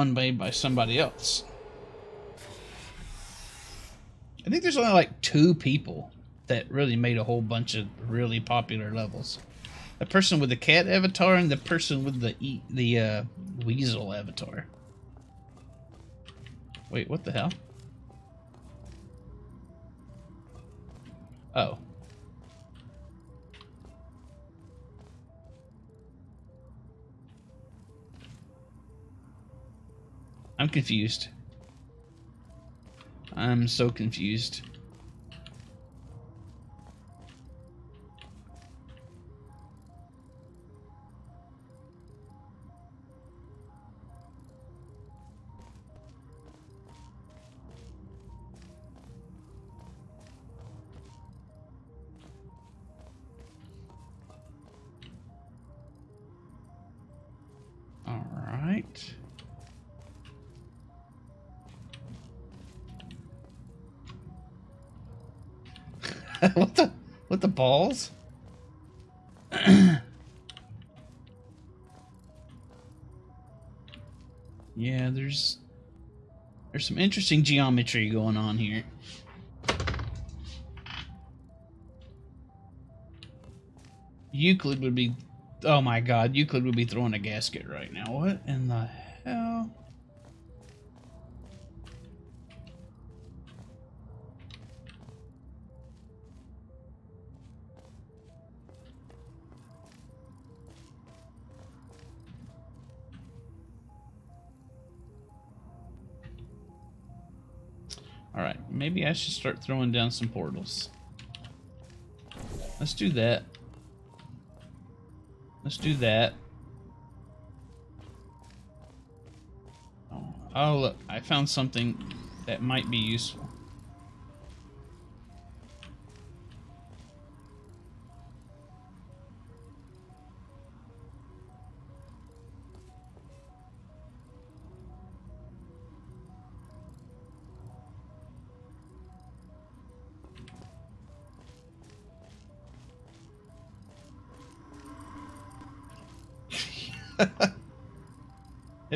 One made by somebody else. I think there's only like two people that really made a whole bunch of really popular levels. The person with the cat avatar and the person with the e the uh, weasel avatar. Wait, what the hell? Oh. I'm confused. I'm so confused. The balls? yeah, there's there's some interesting geometry going on here. Euclid would be oh my god, Euclid would be throwing a gasket right now. What in the hell? Maybe I should start throwing down some portals. Let's do that. Let's do that. Oh, oh, look, I found something that might be useful.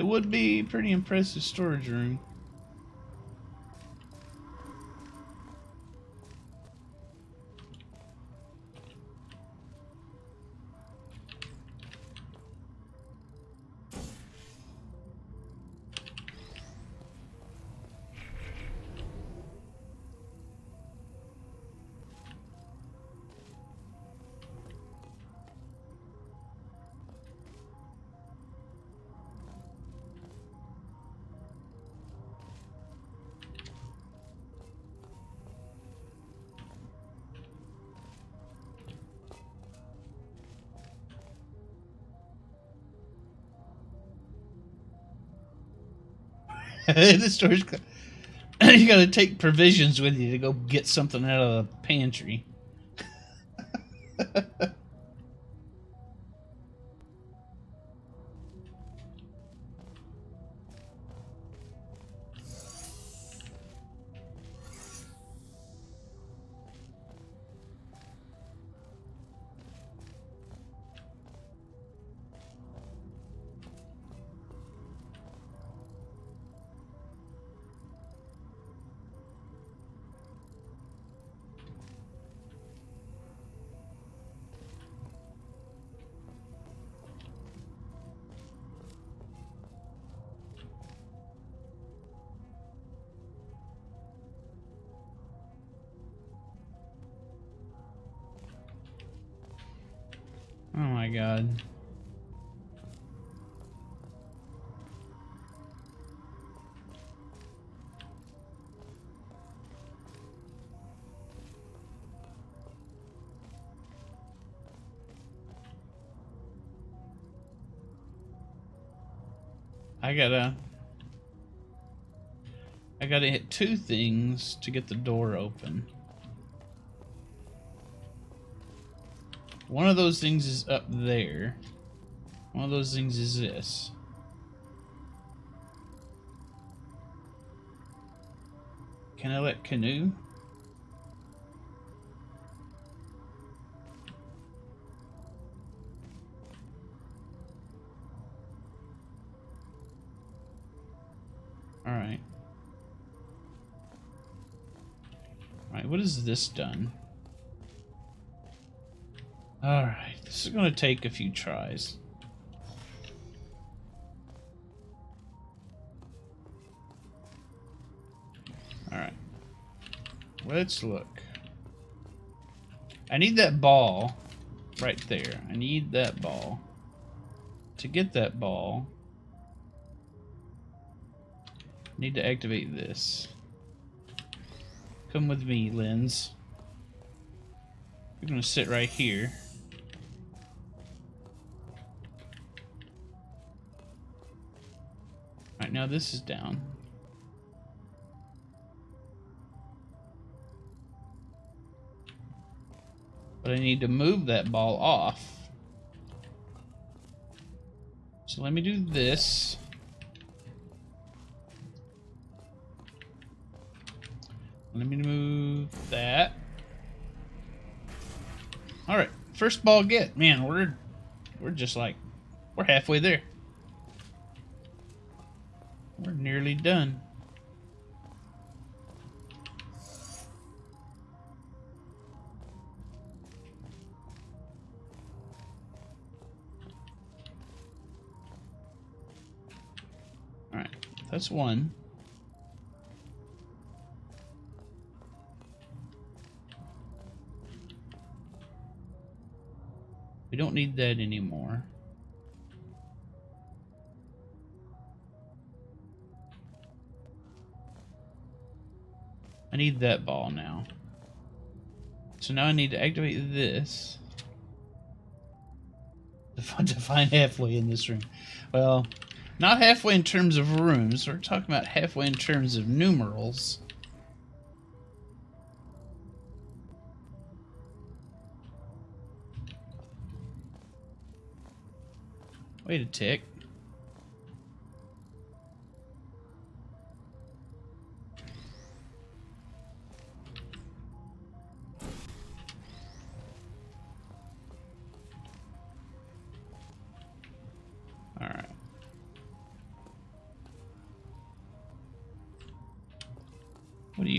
Would be pretty impressive storage room. the storage. you gotta take provisions with you to go get something out of the pantry. Oh my god. I gotta... I gotta hit two things to get the door open. One of those things is up there. One of those things is this. Can I let canoe? Alright. Alright, what is this done? Alright, this is going to take a few tries. Alright. Let's look. I need that ball right there. I need that ball. To get that ball, I need to activate this. Come with me, Lens. You're gonna sit right here. Now this is down. But I need to move that ball off. So let me do this. Let me move that. Alright, first ball get. Man, we're we're just like we're halfway there. We're nearly done. Alright, that's one. We don't need that anymore. I need that ball now. So now I need to activate this to find halfway in this room. Well, not halfway in terms of rooms. We're talking about halfway in terms of numerals. Wait a tick.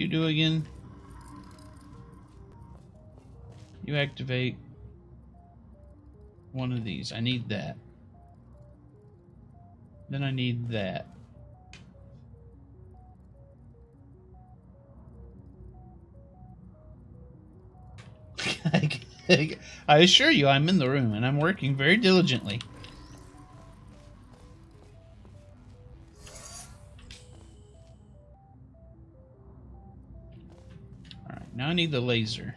You do again? You activate one of these. I need that. Then I need that. I assure you, I'm in the room and I'm working very diligently. Now I need the laser.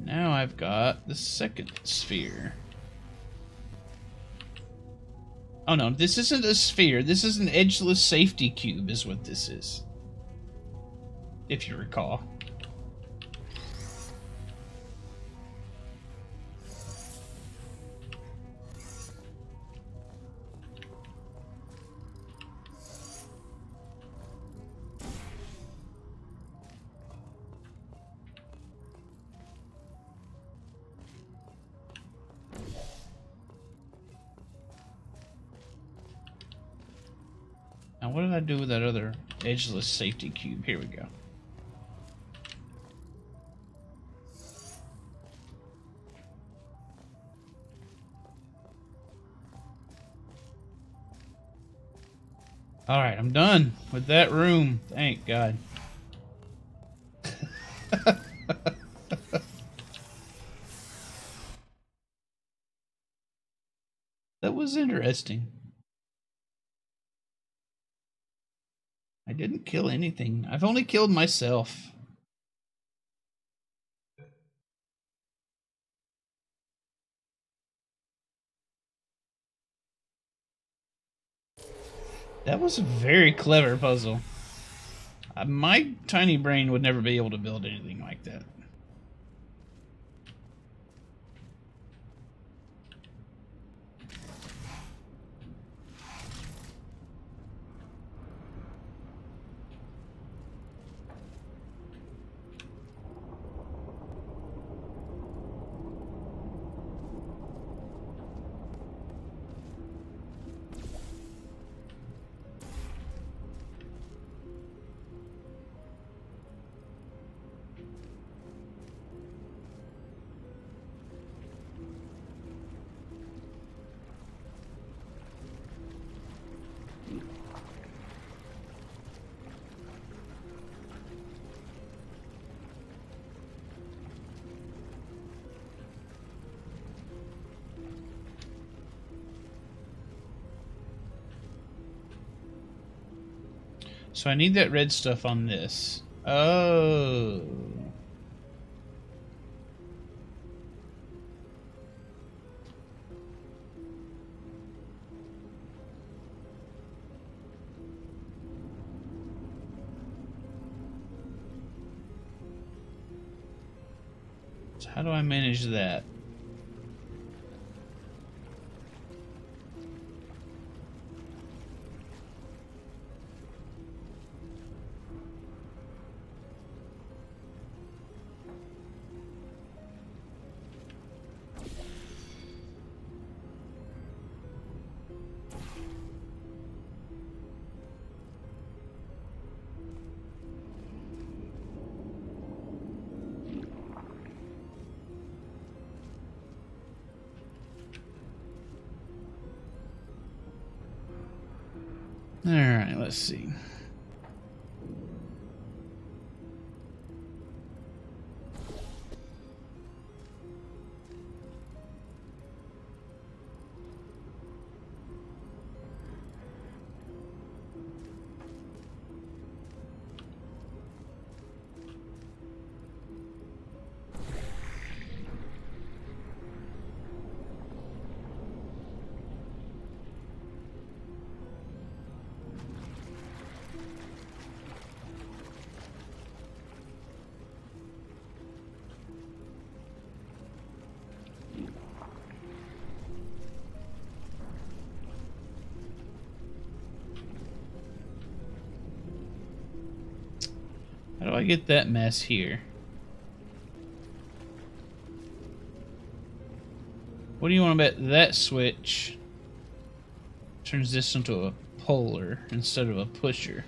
Now I've got the second sphere. Oh no, this isn't a sphere. This is an edgeless safety cube is what this is. If you recall. edgeless safety cube. Here we go. All right, I'm done with that room. Thank God. that was interesting. Didn't kill anything. I've only killed myself. That was a very clever puzzle. Uh, my tiny brain would never be able to build anything like that. So I need that red stuff on this. Oh. So how do I manage that? Let's see. Get that mess here? What do you want to bet that switch turns this into a puller instead of a pusher?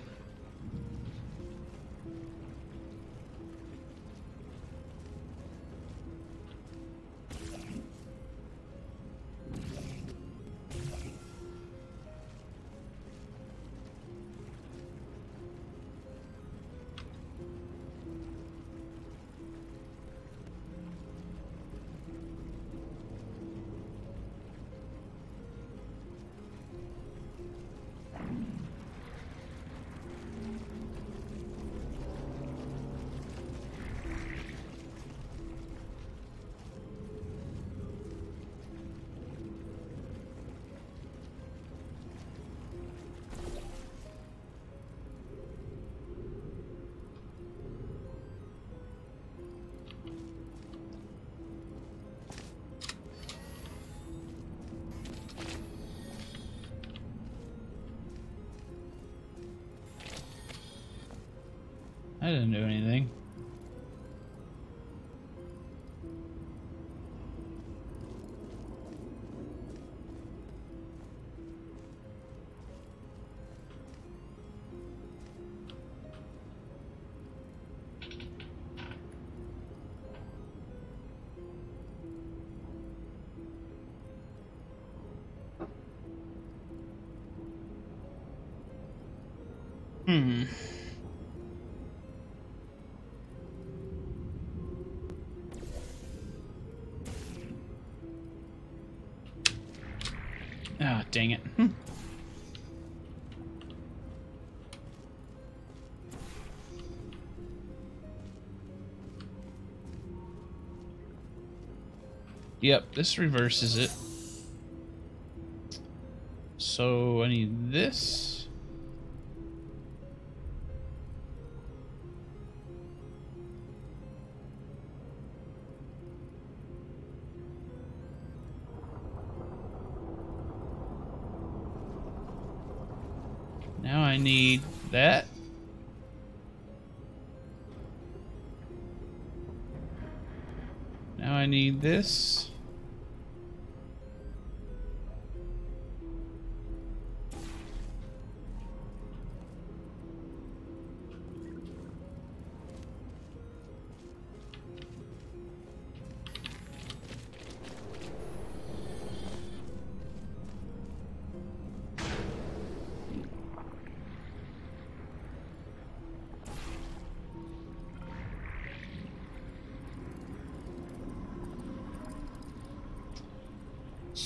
didn't do anything. Hmm. Yep, this reverses it. So I need this.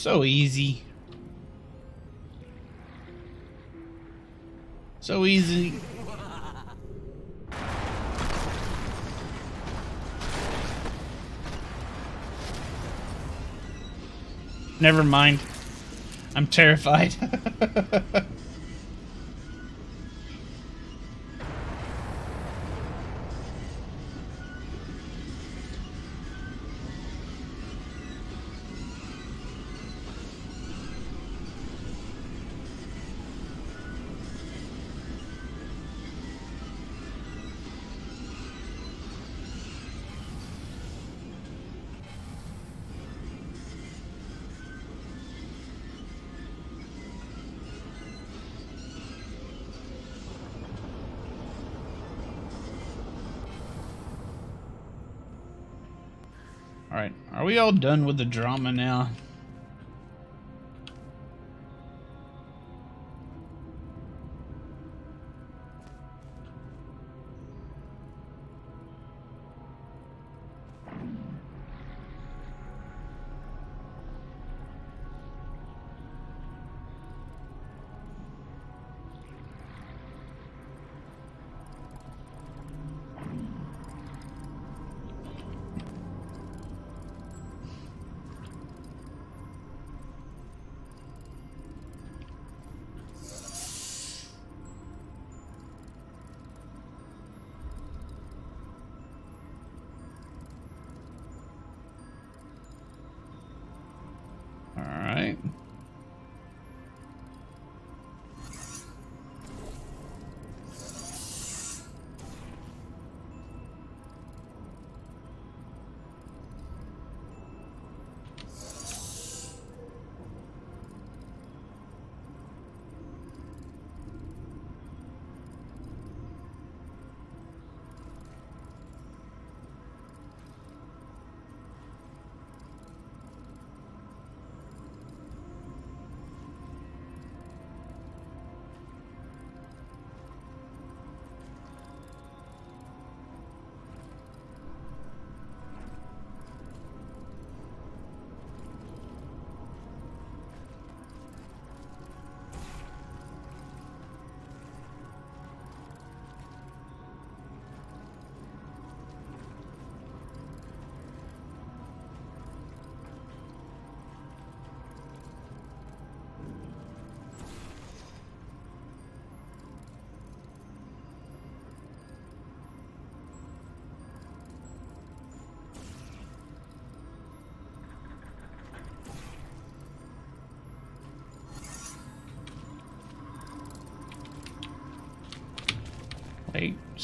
So easy. So easy. Never mind. I'm terrified. we all done with the drama now?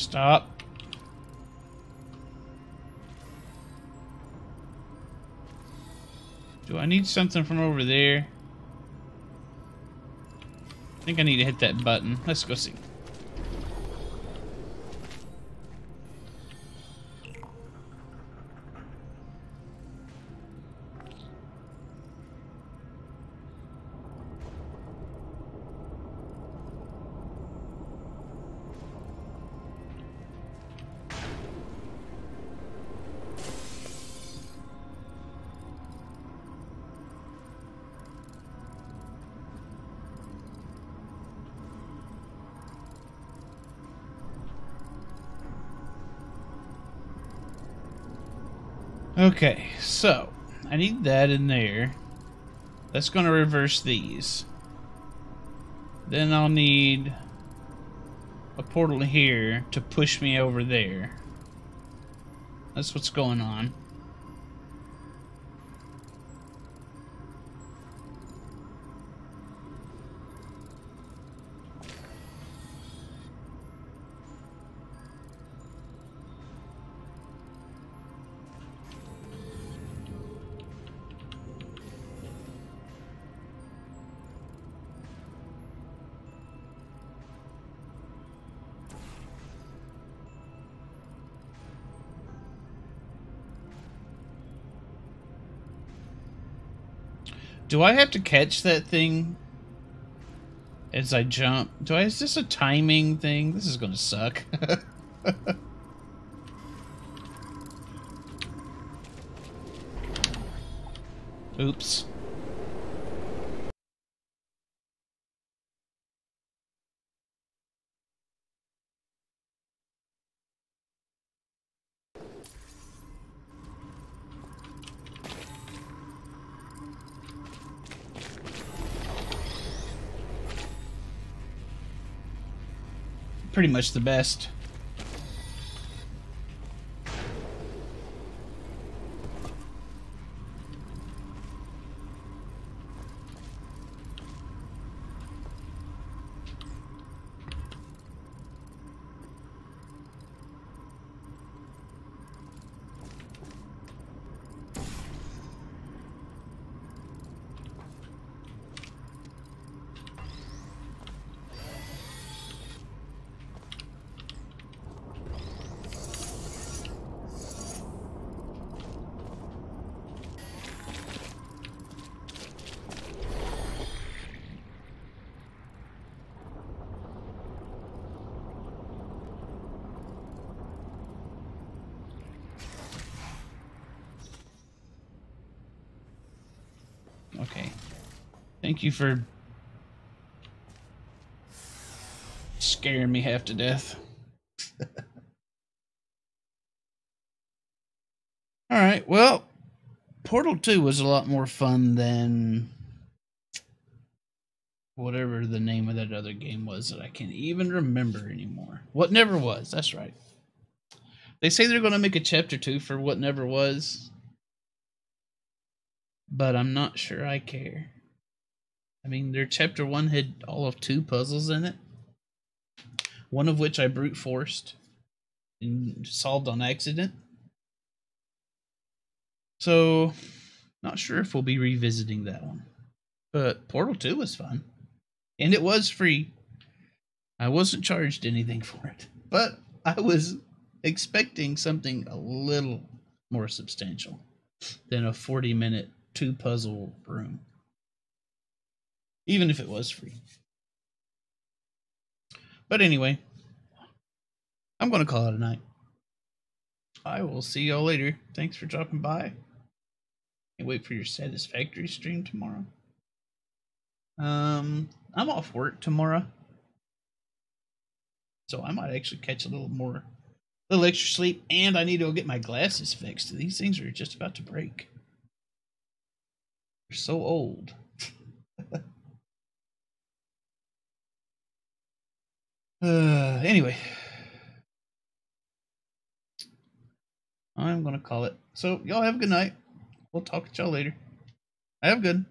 Stop. Do I need something from over there? I think I need to hit that button. Let's go see. Okay, so I need that in there. That's going to reverse these. Then I'll need a portal here to push me over there. That's what's going on. Do I have to catch that thing as I jump? Do I? Is this a timing thing? This is gonna suck. Oops. Pretty much the best. Okay. You for scaring me half to death. Alright, well, Portal 2 was a lot more fun than whatever the name of that other game was that I can't even remember anymore. What Never Was, that's right. They say they're going to make a chapter 2 for What Never Was but I'm not sure I care. I mean, their chapter one had all of two puzzles in it, one of which I brute forced and solved on accident. So, not sure if we'll be revisiting that one. But Portal 2 was fun. And it was free. I wasn't charged anything for it. But I was expecting something a little more substantial than a 40 minute two puzzle room. Even if it was free. But anyway, I'm going to call it a night. I will see y'all later. Thanks for dropping by. And wait for your Satisfactory stream tomorrow. Um, I'm off work tomorrow. So I might actually catch a little more, a little extra sleep. And I need to go get my glasses fixed. These things are just about to break. They're so old. uh, anyway, I'm going to call it. So, y'all have a good night. We'll talk to y'all later. Have good